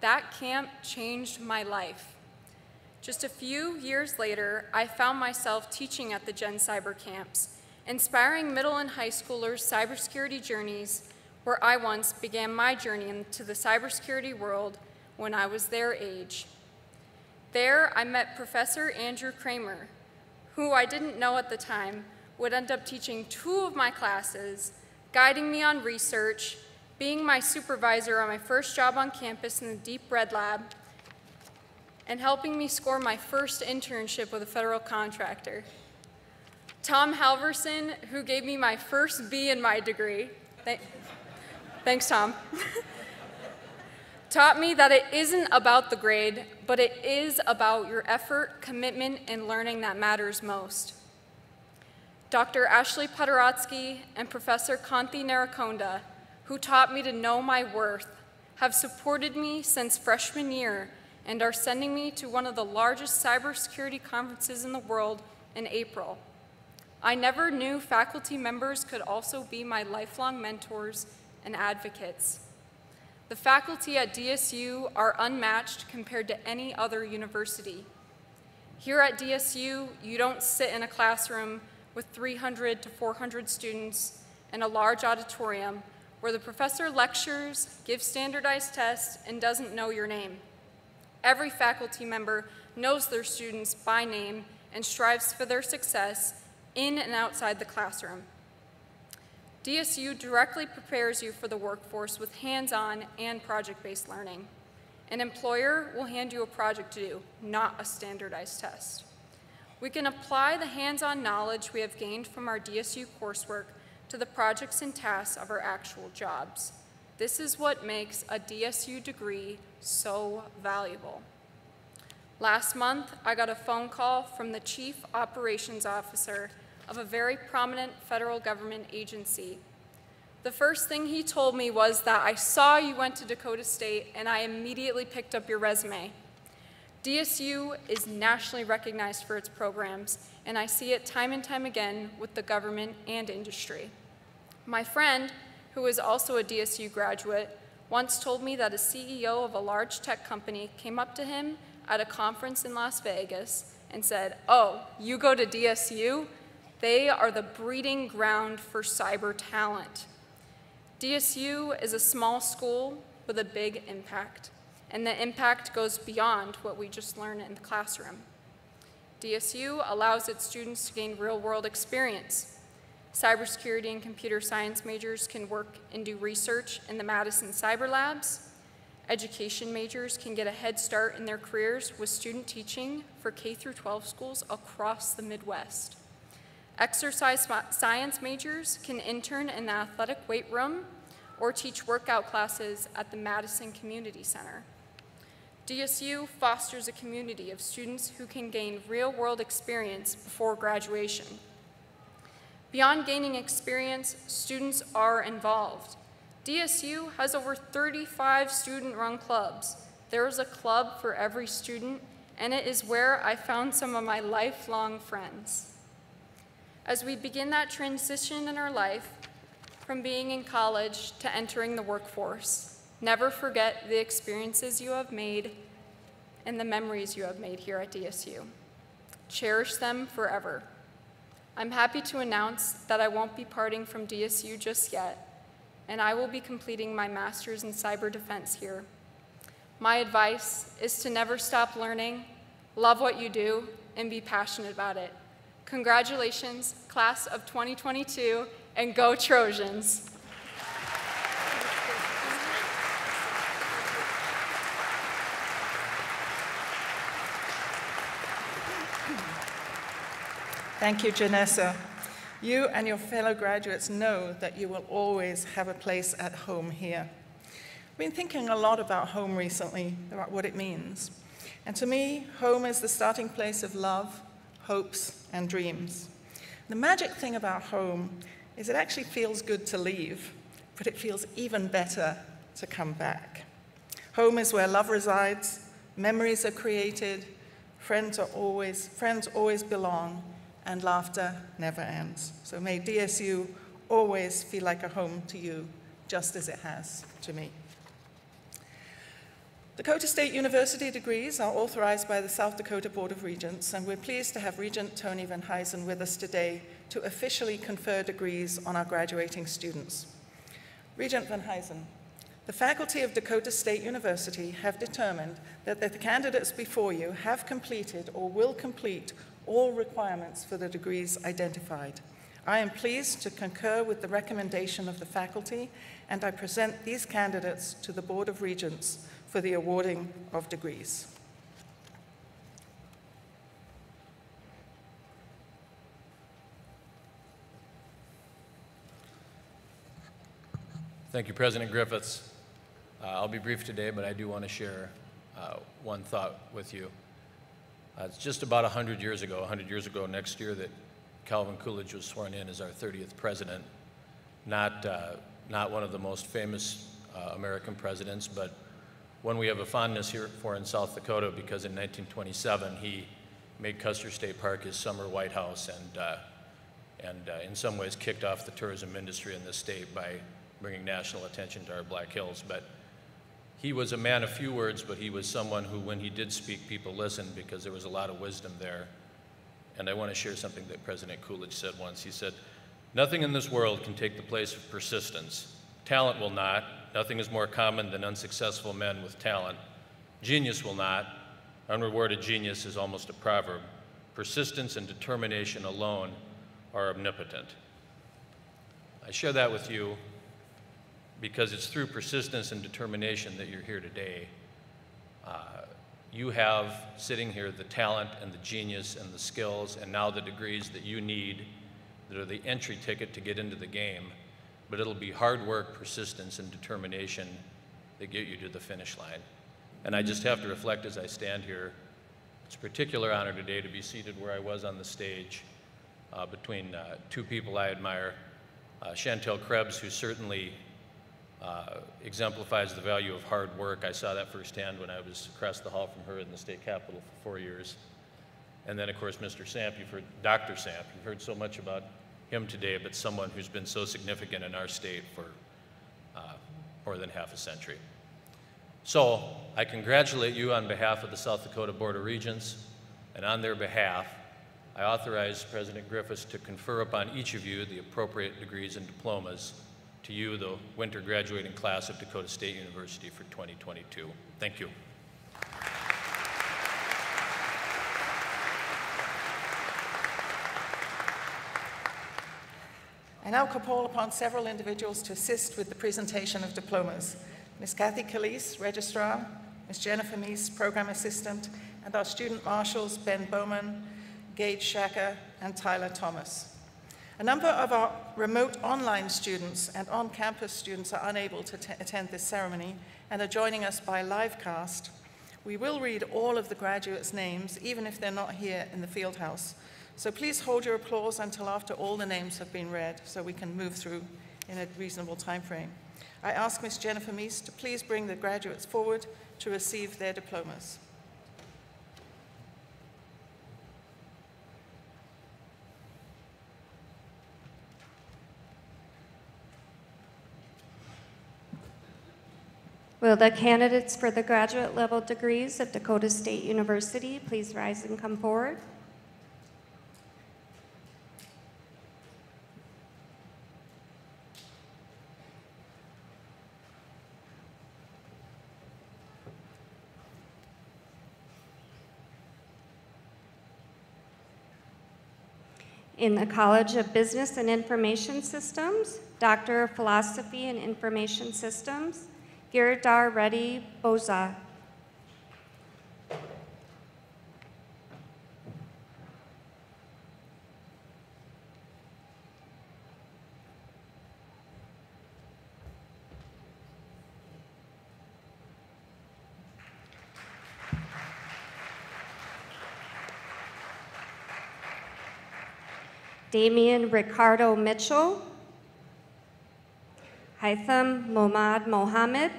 That camp changed my life. Just a few years later, I found myself teaching at the Gen Cyber camps, inspiring middle and high schoolers' cybersecurity journeys, where I once began my journey into the cybersecurity world when I was their age. There, I met Professor Andrew Kramer, who I didn't know at the time would end up teaching two of my classes, guiding me on research, being my supervisor on my first job on campus in the Deep Red Lab, and helping me score my first internship with a federal contractor. Tom Halverson, who gave me my first B in my degree, th- thanks, Tom, taught me that it isn't about the grade, but it is about your effort, commitment, and learning that matters most. Dr. Ashley Podhradsky and Professor Kanti Narakonda, who taught me to know my worth, have supported me since freshman year and are sending me to one of the largest cybersecurity conferences in the world in April. I never knew faculty members could also be my lifelong mentors and advocates. The faculty at DSU are unmatched compared to any other university. Here at DSU, you don't sit in a classroom with 300 to 400 students in a large auditorium where the professor lectures, gives standardized tests, and doesn't know your name. Every faculty member knows their students by name and strives for their success in and outside the classroom. DSU directly prepares you for the workforce with hands-on and project-based learning. An employer will hand you a project to do, not a standardized test. We can apply the hands-on knowledge we have gained from our DSU coursework to the projects and tasks of our actual jobs. This is what makes a DSU degree so valuable. Last month, I got a phone call from the Chief Operations Officer of a very prominent federal government agency. The first thing he told me was that I saw you went to Dakota State and I immediately picked up your resume. DSU is nationally recognized for its programs, and I see it time and time again with the government and industry. My friend, who is also a DSU graduate, once told me that a CEO of a large tech company came up to him at a conference in Las Vegas and said, Oh, you go to DSU? They are the breeding ground for cyber talent. DSU is a small school with a big impact, and the impact goes beyond what we just learn in the classroom. DSU allows its students to gain real world experience. Cybersecurity and computer science majors can work and do research in the Madison Cyber Labs. Education majors can get a head start in their careers with student teaching for K through 12 schools across the Midwest. Exercise science majors can intern in the athletic weight room or teach workout classes at the Madison Community Center. DSU fosters a community of students who can gain real world experience before graduation. Beyond gaining experience, students are involved. DSU has over 35 student run clubs. There is a club for every student, and it is where I found some of my lifelong friends. As we begin that transition in our life from being in college to entering the workforce, never forget the experiences you have made and the memories you have made here at DSU. Cherish them forever. I'm happy to announce that I won't be parting from DSU just yet, and I will be completing my master's in cyber defense here. My advice is to never stop learning, love what you do, and be passionate about it. Congratulations, class of 2022, and go Trojans! Thank you, Janessa. You and your fellow graduates know that you will always have a place at home here. I've been thinking a lot about home recently, about what it means. And to me, home is the starting place of love, hopes, and dreams. The magic thing about home is it actually feels good to leave, but it feels even better to come back. Home is where love resides, memories are created, friends are always friends always belong, and laughter never ends. So may DSU always feel like a home to you, just as it has to me. Dakota State University degrees are authorized by the South Dakota Board of Regents, and we're pleased to have Regent Tony Venhuizen with us today to officially confer degrees on our graduating students. Regent Venhuizen, the faculty of Dakota State University have determined that the candidates before you have completed or will complete all requirements for the degrees identified. I am pleased to concur with the recommendation of the faculty, and I present these candidates to the Board of Regents for the awarding of degrees. Thank you, President Griffiths. Uh, I'll be brief today, but I do want to share uh, one thought with you. Uh, it's just about 100 years ago, 100 years ago next year, that Calvin Coolidge was sworn in as our 30th president. Not, uh, not one of the most famous uh, American presidents, but one we have a fondness here for in South Dakota because in 1927 he made Custer State Park his summer White House and, uh, and uh, in some ways kicked off the tourism industry in this state by bringing national attention to our Black Hills. But he was a man of few words, but he was someone who, when he did speak, people listened because there was a lot of wisdom there. And I want to share something that President Coolidge said once. He said, Nothing in this world can take the place of persistence. Talent will not. Nothing is more common than unsuccessful men with talent. Genius will not. Unrewarded genius is almost a proverb. Persistence and determination alone are omnipotent. I share that with you because it's through persistence and determination that you're here today. Uh, you have sitting here the talent and the genius and the skills and now the degrees that you need that are the entry ticket to get into the game. But it'll be hard work, persistence, and determination that get you to the finish line. And I just have to reflect as I stand here. It's a particular honor today to be seated where I was on the stage uh, between uh, two people I admire. Uh, Chantel Krebs, who certainly uh, exemplifies the value of hard work. I saw that firsthand when I was across the hall from her in the state capitol for four years. And then, of course, Mr. Samp, you've heard Dr. Samp, you've heard so much about him today, but someone who's been so significant in our state for uh, more than half a century. So I congratulate you on behalf of the South Dakota Board of Regents, and on their behalf, I authorize President Griffiths to confer upon each of you the appropriate degrees and diplomas to you, the winter graduating class of Dakota State University for 2022. Thank you. I now call upon several individuals to assist with the presentation of diplomas. Ms. Kathy Calise, Registrar, Ms. Jennifer Meese, Program Assistant, and our student marshals, Ben Bowman, Gage Shacker, and Tyler Thomas. A number of our remote online students and on-campus students are unable to attend this ceremony and are joining us by livecast. We will read all of the graduates' names, even if they're not here in the field house. So please hold your applause until after all the names have been read so we can move through in a reasonable time frame. I ask Ms. Jennifer Meese to please bring the graduates forward to receive their diplomas. Will the candidates for the graduate level degrees at Dakota State University please rise and come forward? In the College of Business and Information Systems, Doctor of Philosophy in Information Systems, Girdhar Reddy Boza. Damian Ricardo Mitchell, Haitham Momad Mohammed,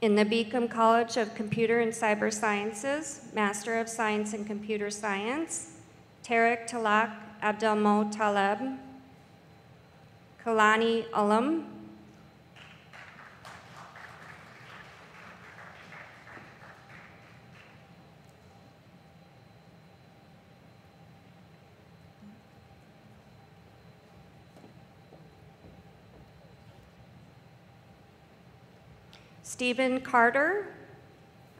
in the Beacom College of Computer and Cyber Sciences, Master of Science in Computer Science, Tarek Talak Abdelmo Taleb, Kalani Ulam, Stephen Carter,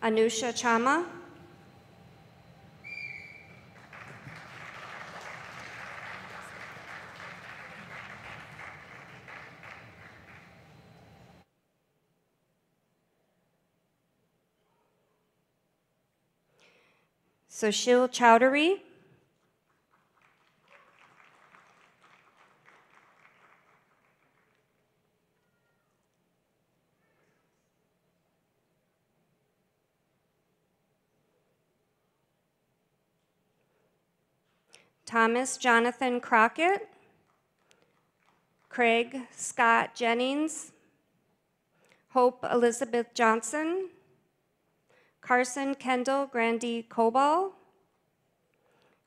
Anusha Chama, Sushil Chowdhury, Thomas Jonathan Crockett, Craig Scott Jennings, Hope Elizabeth Johnson, Carson Kendall Grandy Cobal,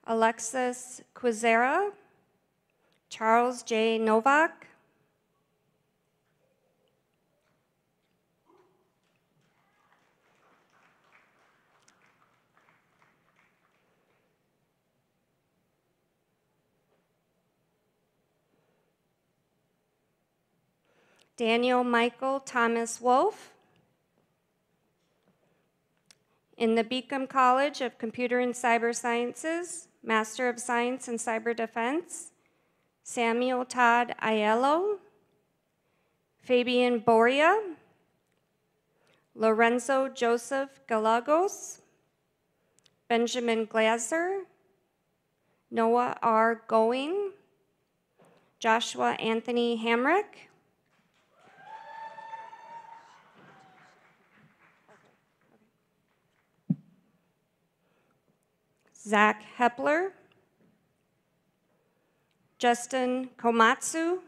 Alexis Quizera, Charles J. Novak, Daniel Michael Thomas Wolf. In the Beacom College of Computer and Cyber Sciences, Master of Science in Cyber Defense, Samuel Todd Aiello. Fabian Boria. Lorenzo Joseph Galagos. Benjamin Glaser, Noah R. Going. Joshua Anthony Hamrick. Zach Hepler. Justin Komatsu.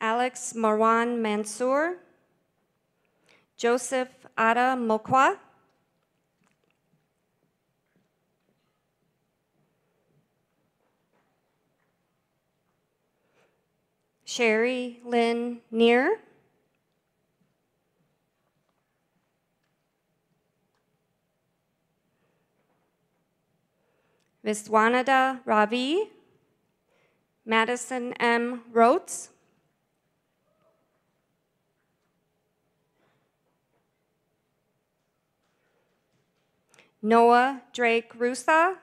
Alex Marwan Mansour. Joseph Ada Mokwa. Sherry Lynn Neer. Viswanada Ravi. Madison M. Rhodes. Noah Drake Rusa.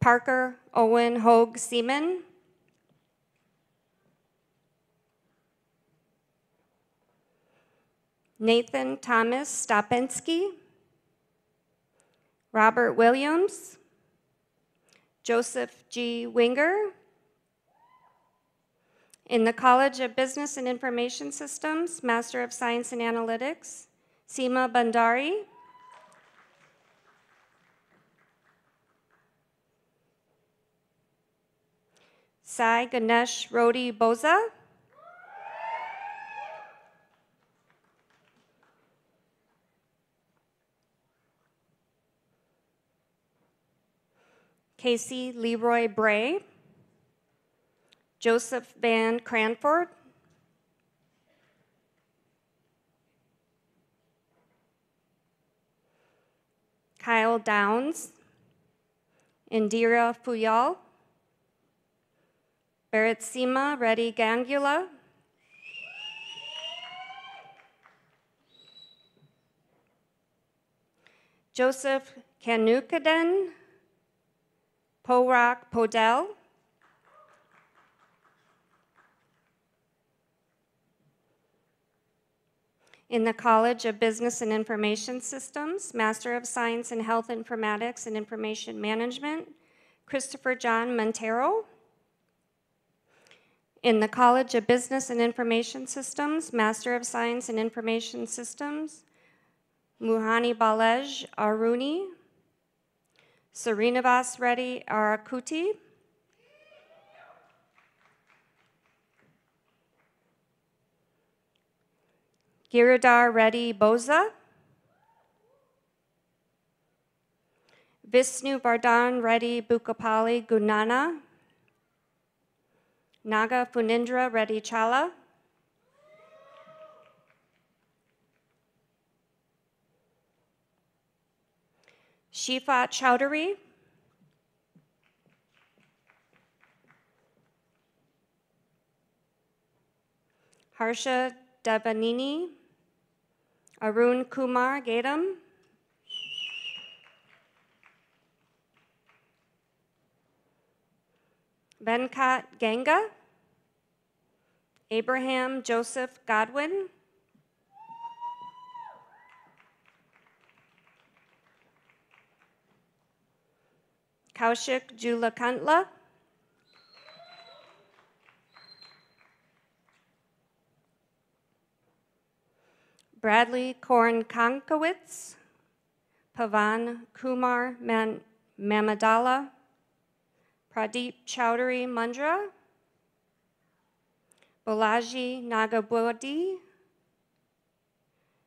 Parker Owen Hogue Seaman. Nathan Thomas Stopinski. Robert Williams. Joseph G. Winger. In the College of Business and Information Systems, Master of Science in Analytics, Seema Bandari. Sai Ganesh Rodi Boza. Casey Leroy Bray. Joseph Van Cranford. Kyle Downs. Indira Fuyal. Baratsima Reddy Gangula. Joseph Kanukaden. Porak Podell. In the College of Business and Information Systems, Master of Science in Health Informatics and Information Management, Christopher John Montero. In the College of Business and Information Systems, Master of Science in Information Systems, Muhani Balej Aruni. Srinivas Reddy Arakuti. Giridhar Reddy Boza. Vishnu Vardhan Reddy Bukapali Gunana. Naga Funindra Reddy Chala. Shifa Chowdhury. Harsha Devanini. Arun Kumar Gadam. Venkat Ganga. Abraham Joseph Godwin. Kaushik Julakantla. Bradley Korn Kankowitz. Pavan Kumar Man- Mamadala. Pradeep Chowdhury Mundra. Balaji Nagabodi.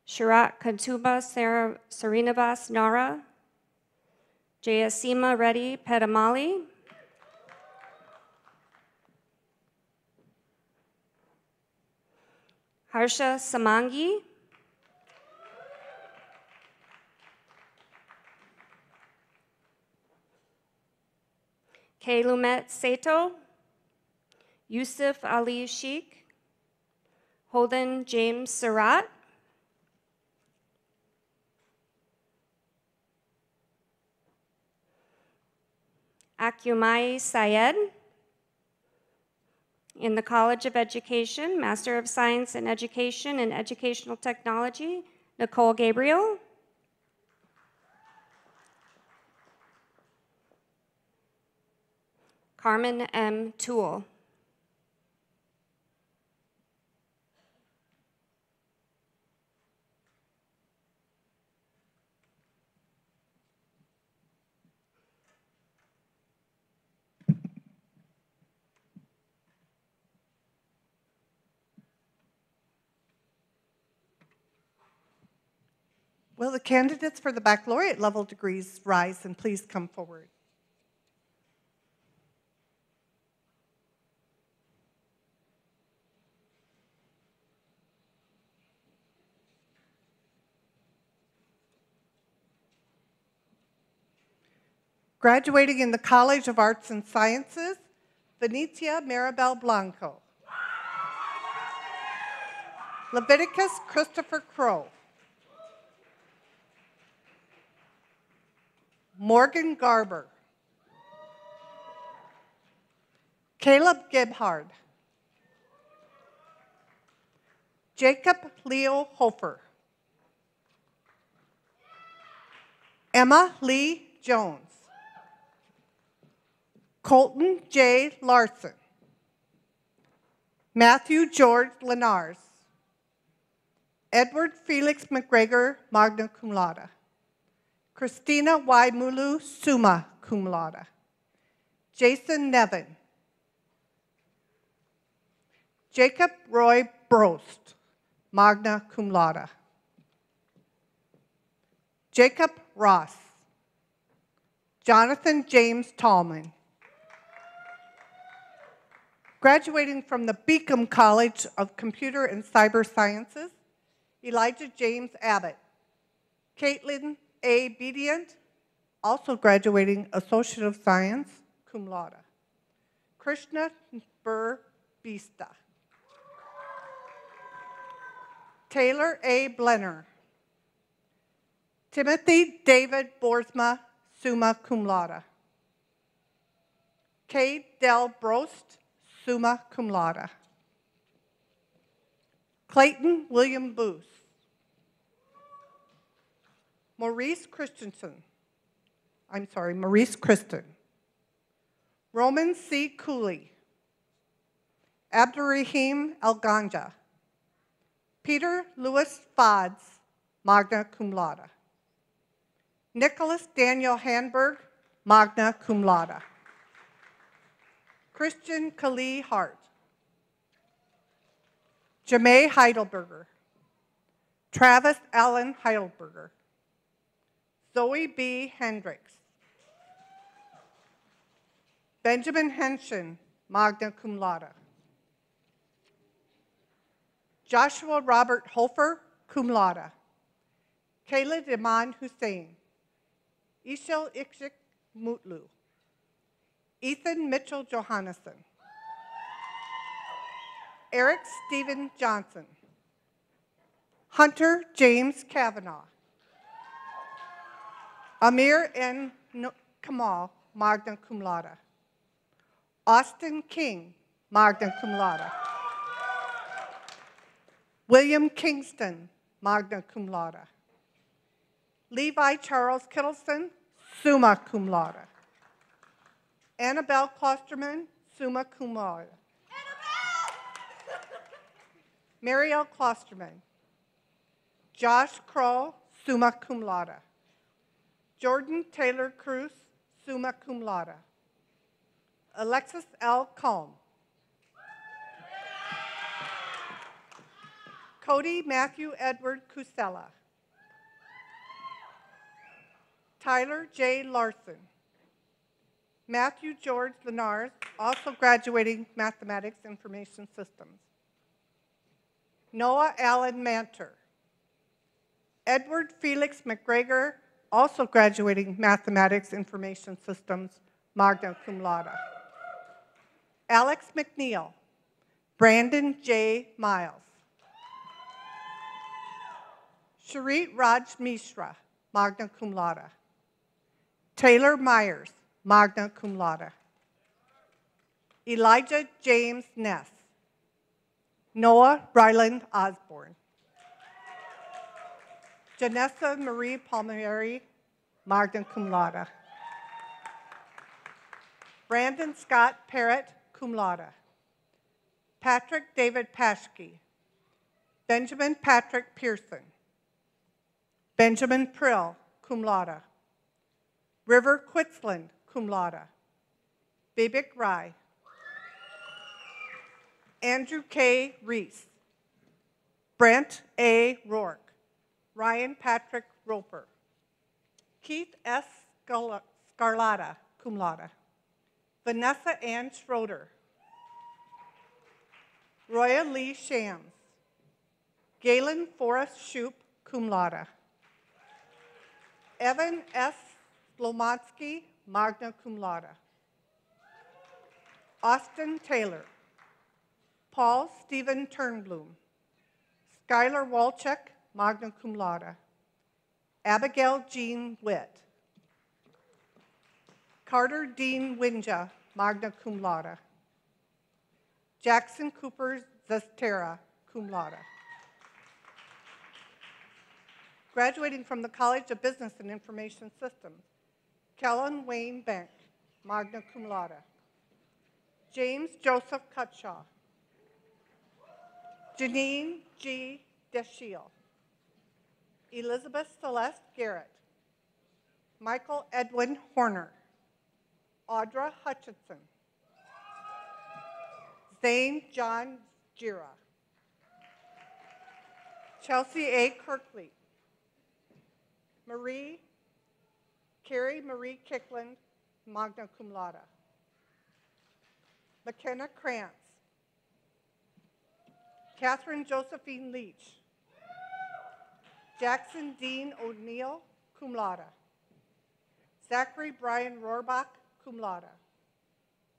Sharat Kantuba Sar- Srinivas Nara. Jayasima Reddy Pedamali. Harsha Samangi. Kailumet Sato. Yusuf Ali Sheikh. Holden James Surratt. Akumai Syed. In the College of Education, Master of Science in Education and Educational Technology, Nicole Gabriel. Carmen M. Toole. Will the candidates for the baccalaureate level degrees rise and please come forward? Graduating in the College of Arts and Sciences, Venetia Maribel Blanco. Leviticus Christopher Crow. Morgan Garber. Caleb Gebhard. Jacob Leo Hofer. Emma Lee Jones. Colton J. Larson. Matthew George Lenars. Edward Felix McGregor, magna cum laude. Christina Waimulu Mulu, summa cum laude. Jason Nevin. Jacob Roy Brost, magna cum laude. Jacob Ross. Jonathan James Tallman. Graduating from the Beacom College of Computer and Cyber Sciences, Elijah James Abbott. Caitlin A. Bedient, also graduating Associate of Science, cum laude. Krishna Burr Bista. Taylor A. Blenner. Timothy David Borsma, summa cum laude. Kay Del Brost, summa cum laude. Clayton William Booth. Maurice Christensen. I'm sorry, Maurice Kristen. Roman C. Cooley. Abdurrahim El Ganja. Peter Louis Fods, magna cum laude. Nicholas Daniel Hanberg, magna cum laude. Christian Kali Hart. Jamae Heidelberger. Travis Allen Heidelberger. Zoe B. Hendricks. Benjamin Henshin, magna cum laude. Joshua Robert Hofer, cum laude. Kayla Deman Hussein. Ishel Ikshik Mutlu. Ethan Mitchell Johannesson. Eric Stephen Johnson. Hunter James Kavanaugh. Amir N. Kamal, magna cum laude. Austin King, magna cum laude. William Kingston, magna cum laude. Levi Charles Kittleson, summa cum laude. Annabelle Klosterman, summa cum laude. Mariel Klosterman. Josh Kroll, summa cum laude. Jordan Taylor Cruz, summa cum laude. Alexis L. Combe. Cody Matthew Edward Cusella. Tyler J. Larson. Matthew George Lenars, also graduating Mathematics Information Systems. Noah Allen Manter. Edward Felix McGregor, also graduating Mathematics Information Systems, magna cum laude. Alex McNeil, Brandon J. Miles, Sharit Raj Mishra, magna cum laude. Taylor Myers, magna cum laude. Elijah James Ness, Noah Ryland Osborne. Janessa Marie Palmieri, magna cum laude. Brandon Scott Parrott, cum laude. Patrick David Paschke. Benjamin Patrick Pearson. Benjamin Prill, cum laude. River Quitzland, cum laude. Vivek Rai. Andrew K. Reese. Brent A. Rourke. Ryan Patrick Roper. Keith S. Scarla- Scarlata, cum laude. Vanessa Ann Schroeder. Roya Lee Shams. Galen Forrest Shoup, cum laude. Evan S. Slomansky, magna cum laude. Austin Taylor. Paul Stephen Turnblum. Skylar Walchuk, magna cum laude. Abigail Jean Witt. Carter Dean Winja, magna cum laude. Jackson Cooper Zestera, cum laude. Graduating from the College of Business and Information Systems, Kellen Wayne Bank, magna cum laude. James Joseph Cutshaw. Janine G. Deshiel. Elizabeth Celeste Garrett. Michael Edwin Horner. Audra Hutchinson. Zane John Gira. Chelsea A. Kirkley. Marie, Carrie Marie Kickland, magna cum laude. McKenna Krantz. Catherine Josephine Leach. Jackson Dean O'Neill, cum laude. Zachary Brian Rohrbach, cum laude.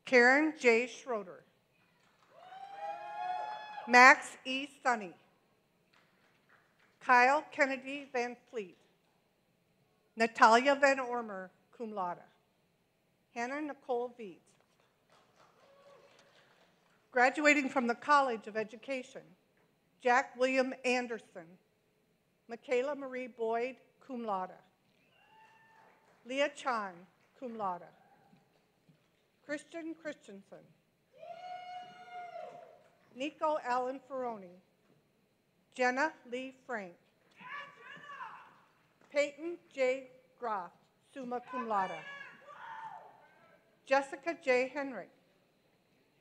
Karen J. Schroeder. Max E. Sunny. Kyle Kennedy Van Fleet. Natalia Van Ormer, cum laude. Hannah Nicole Veet. Graduating from the College of Education, Jack William Anderson. Michaela Marie Boyd, cum laude. Leah Chan, cum laude. Christian Christensen. Nico Allen Ferroni. Jenna Lee Frank. Peyton J. Groff, summa cum laude. Jessica J. Henry.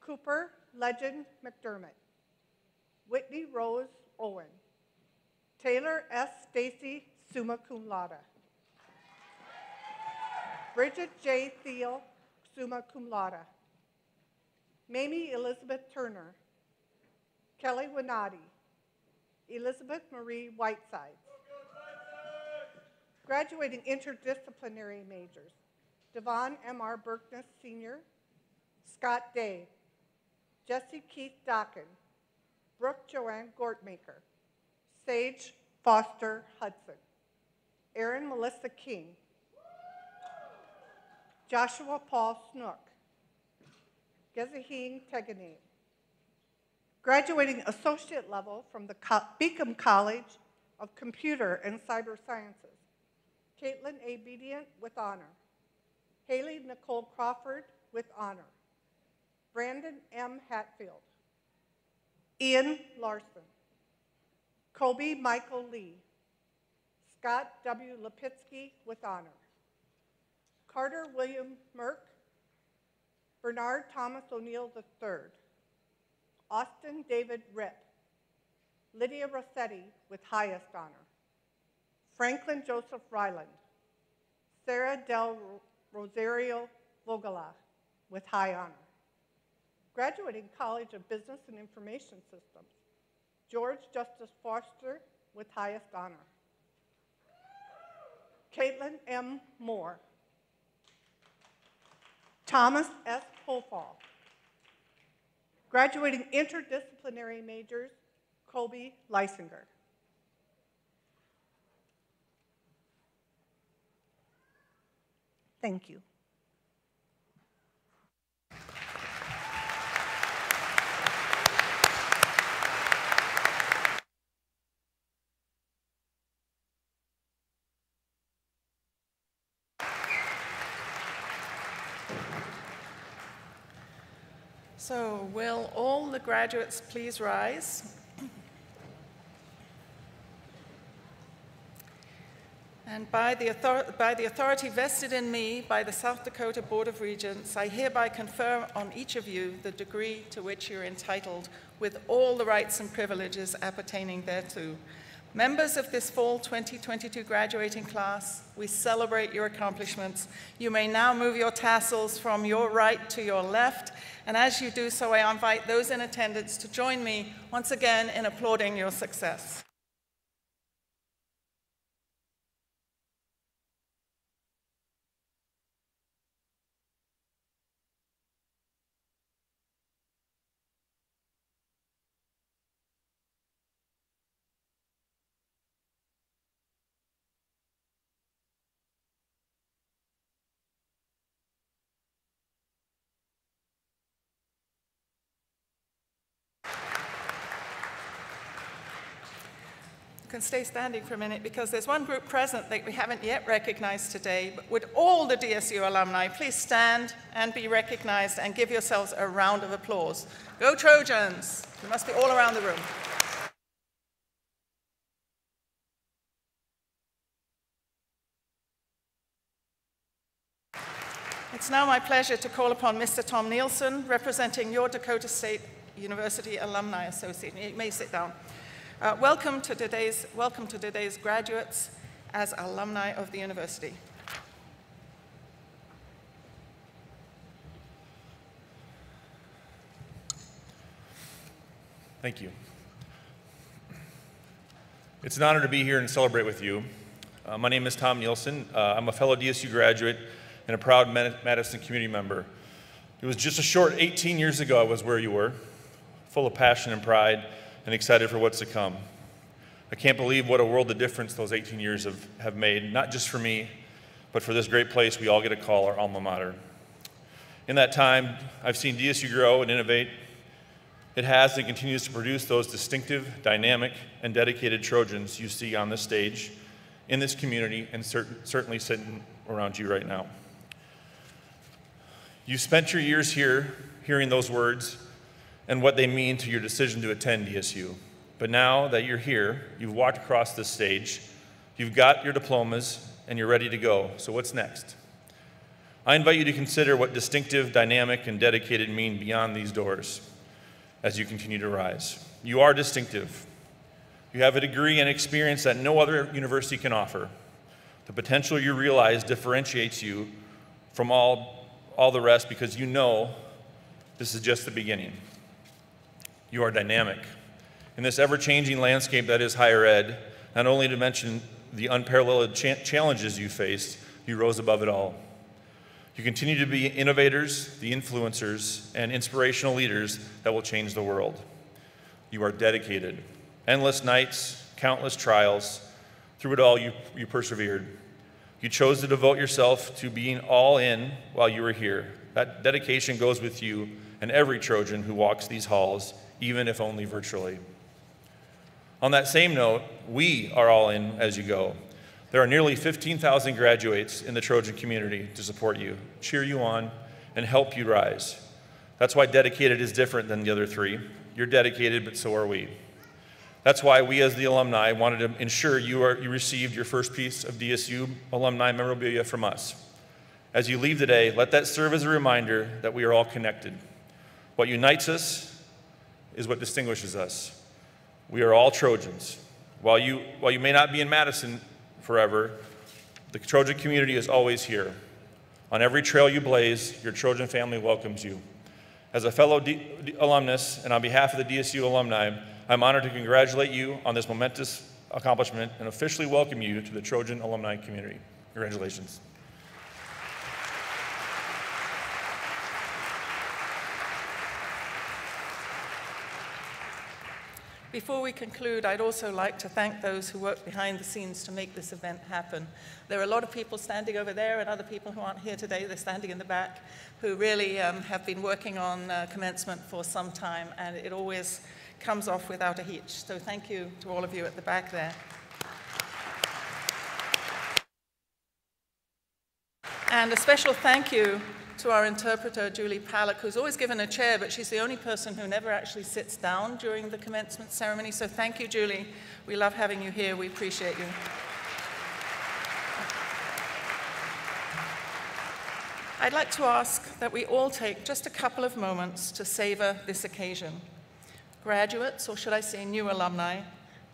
Cooper Legend McDermott. Whitney Rose Owen. Taylor S. Stacy, summa cum laude. Bridget J. Thiel, summa cum laude. Mamie Elizabeth Turner. Kelly Winati. Elizabeth Marie Whiteside. Graduating interdisciplinary majors, Devon M.R. Berkness Sr., Scott Day, Jesse Keith Dockin, Brooke Joanne Gortmaker, Sage Foster Hudson, Erin Melissa King, Joshua Paul Snook, Gezaheen Teganate. Graduating associate level from the Co- Beacom College of Computer and Cyber Sciences, Caitlin A. Bedient with honor. Haley Nicole Crawford with honor. Brandon M. Hatfield. Ian Larson. Kobe Michael Lee. Scott W. Lipitsky with honor. Carter William Merck. Bernard Thomas O'Neill III. Austin David Rip. Lydia Rossetti with highest honor. Franklin Joseph Ryland. Sarah Del Rosario Vogela with high honor. Graduating College of Business and Information Systems. George Justice Foster with highest honor. Caitlin M. Moore. Thomas S. Hofall. Graduating interdisciplinary majors, Colby Leisinger. Thank you. So will all the graduates please rise? And by the, by the authority vested in me by the South Dakota Board of Regents, I hereby confer on each of you the degree to which you're entitled with all the rights and privileges appertaining thereto. Members of this fall 2022 graduating class, we celebrate your accomplishments. You may now move your tassels from your right to your left, and as you do so, I invite those in attendance to join me once again in applauding your success. Can stay standing for a minute because there's one group present that we haven't yet recognized today. But would all the DSU alumni please stand and be recognized and give yourselves a round of applause? Go Trojans! You must be all around the room. It's now my pleasure to call upon Mr. Tom Nielsen, representing your Dakota State University Alumni Association. You may sit down. Uh, welcome, to today's, welcome to today's graduates as alumni of the university. Thank you. It's an honor to be here and celebrate with you. Uh, my name is Tom Nielsen. Uh, I'm a fellow DSU graduate and a proud Madison community member. It was just a short 18 years ago I was where you were, full of passion and pride and excited for what's to come. I can't believe what a world of difference those 18 years have, have made, not just for me, but for this great place we all get to call our alma mater. In that time, I've seen DSU grow and innovate. It has and continues to produce those distinctive, dynamic, and dedicated Trojans you see on this stage, in this community, and cer- certainly sitting around you right now. You spent your years here hearing those words and what they mean to your decision to attend DSU. But now that you're here, you've walked across this stage, you've got your diplomas, and you're ready to go. So, what's next? I invite you to consider what distinctive, dynamic, and dedicated mean beyond these doors as you continue to rise. You are distinctive. You have a degree and experience that no other university can offer. The potential you realize differentiates you from all, all the rest because you know this is just the beginning. You are dynamic. In this ever changing landscape that is higher ed, not only to mention the unparalleled cha- challenges you faced, you rose above it all. You continue to be innovators, the influencers, and inspirational leaders that will change the world. You are dedicated. Endless nights, countless trials. Through it all, you, you persevered. You chose to devote yourself to being all in while you were here. That dedication goes with you and every Trojan who walks these halls, even if only virtually. On that same note, we are all in as you go. There are nearly 15,000 graduates in the Trojan community to support you, cheer you on, and help you rise. That's why dedicated is different than the other three. You're dedicated, but so are we. That's why we, as the alumni, wanted to ensure you, are, you received your first piece of DSU alumni memorabilia from us. As you leave today, let that serve as a reminder that we are all connected. What unites us is what distinguishes us. We are all Trojans. While you, while you may not be in Madison forever, the Trojan community is always here. On every trail you blaze, your Trojan family welcomes you. As a fellow D- alumnus and on behalf of the DSU alumni, I'm honored to congratulate you on this momentous accomplishment and officially welcome you to the Trojan alumni community. Congratulations. Before we conclude, I'd also like to thank those who worked behind the scenes to make this event happen. There are a lot of people standing over there and other people who aren't here today, they're standing in the back, who really um, have been working on uh, commencement for some time, and it always comes off without a hitch. So thank you to all of you at the back there. And a special thank you to our interpreter, Julie Pallock, who's always given a chair, but she's the only person who never actually sits down during the commencement ceremony. So thank you, Julie. We love having you here. We appreciate you. I'd like to ask that we all take just a couple of moments to savor this occasion. Graduates, or should I say new alumni,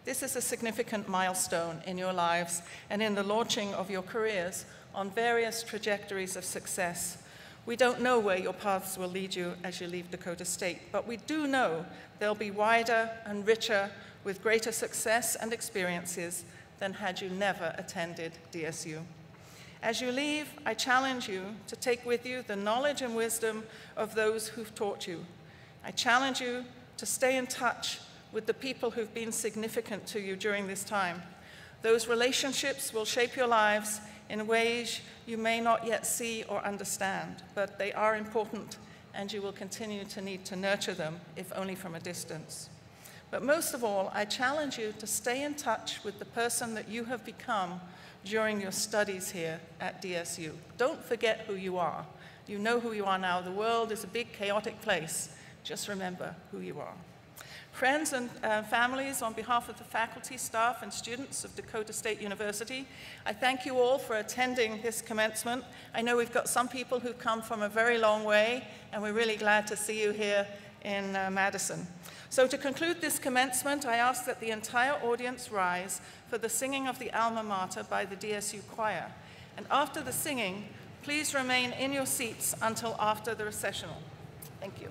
this is a significant milestone in your lives and in the launching of your careers on various trajectories of success. We don't know where your paths will lead you as you leave Dakota State, but we do know they'll be wider and richer with greater success and experiences than had you never attended DSU. As you leave, I challenge you to take with you the knowledge and wisdom of those who've taught you. I challenge you to stay in touch with the people who've been significant to you during this time. Those relationships will shape your lives in ways you may not yet see or understand, but they are important and you will continue to need to nurture them, if only from a distance. But most of all, I challenge you to stay in touch with the person that you have become during your studies here at DSU. Don't forget who you are. You know who you are now. The world is a big, chaotic place. Just remember who you are. Friends and uh, families, on behalf of the faculty, staff, and students of Dakota State University, I thank you all for attending this commencement. I know we've got some people who've come from a very long way, and we're really glad to see you here in uh, Madison. So to conclude this commencement, I ask that the entire audience rise for the singing of the Alma Mater by the DSU Choir. And after the singing, please remain in your seats until after the recessional. Thank you.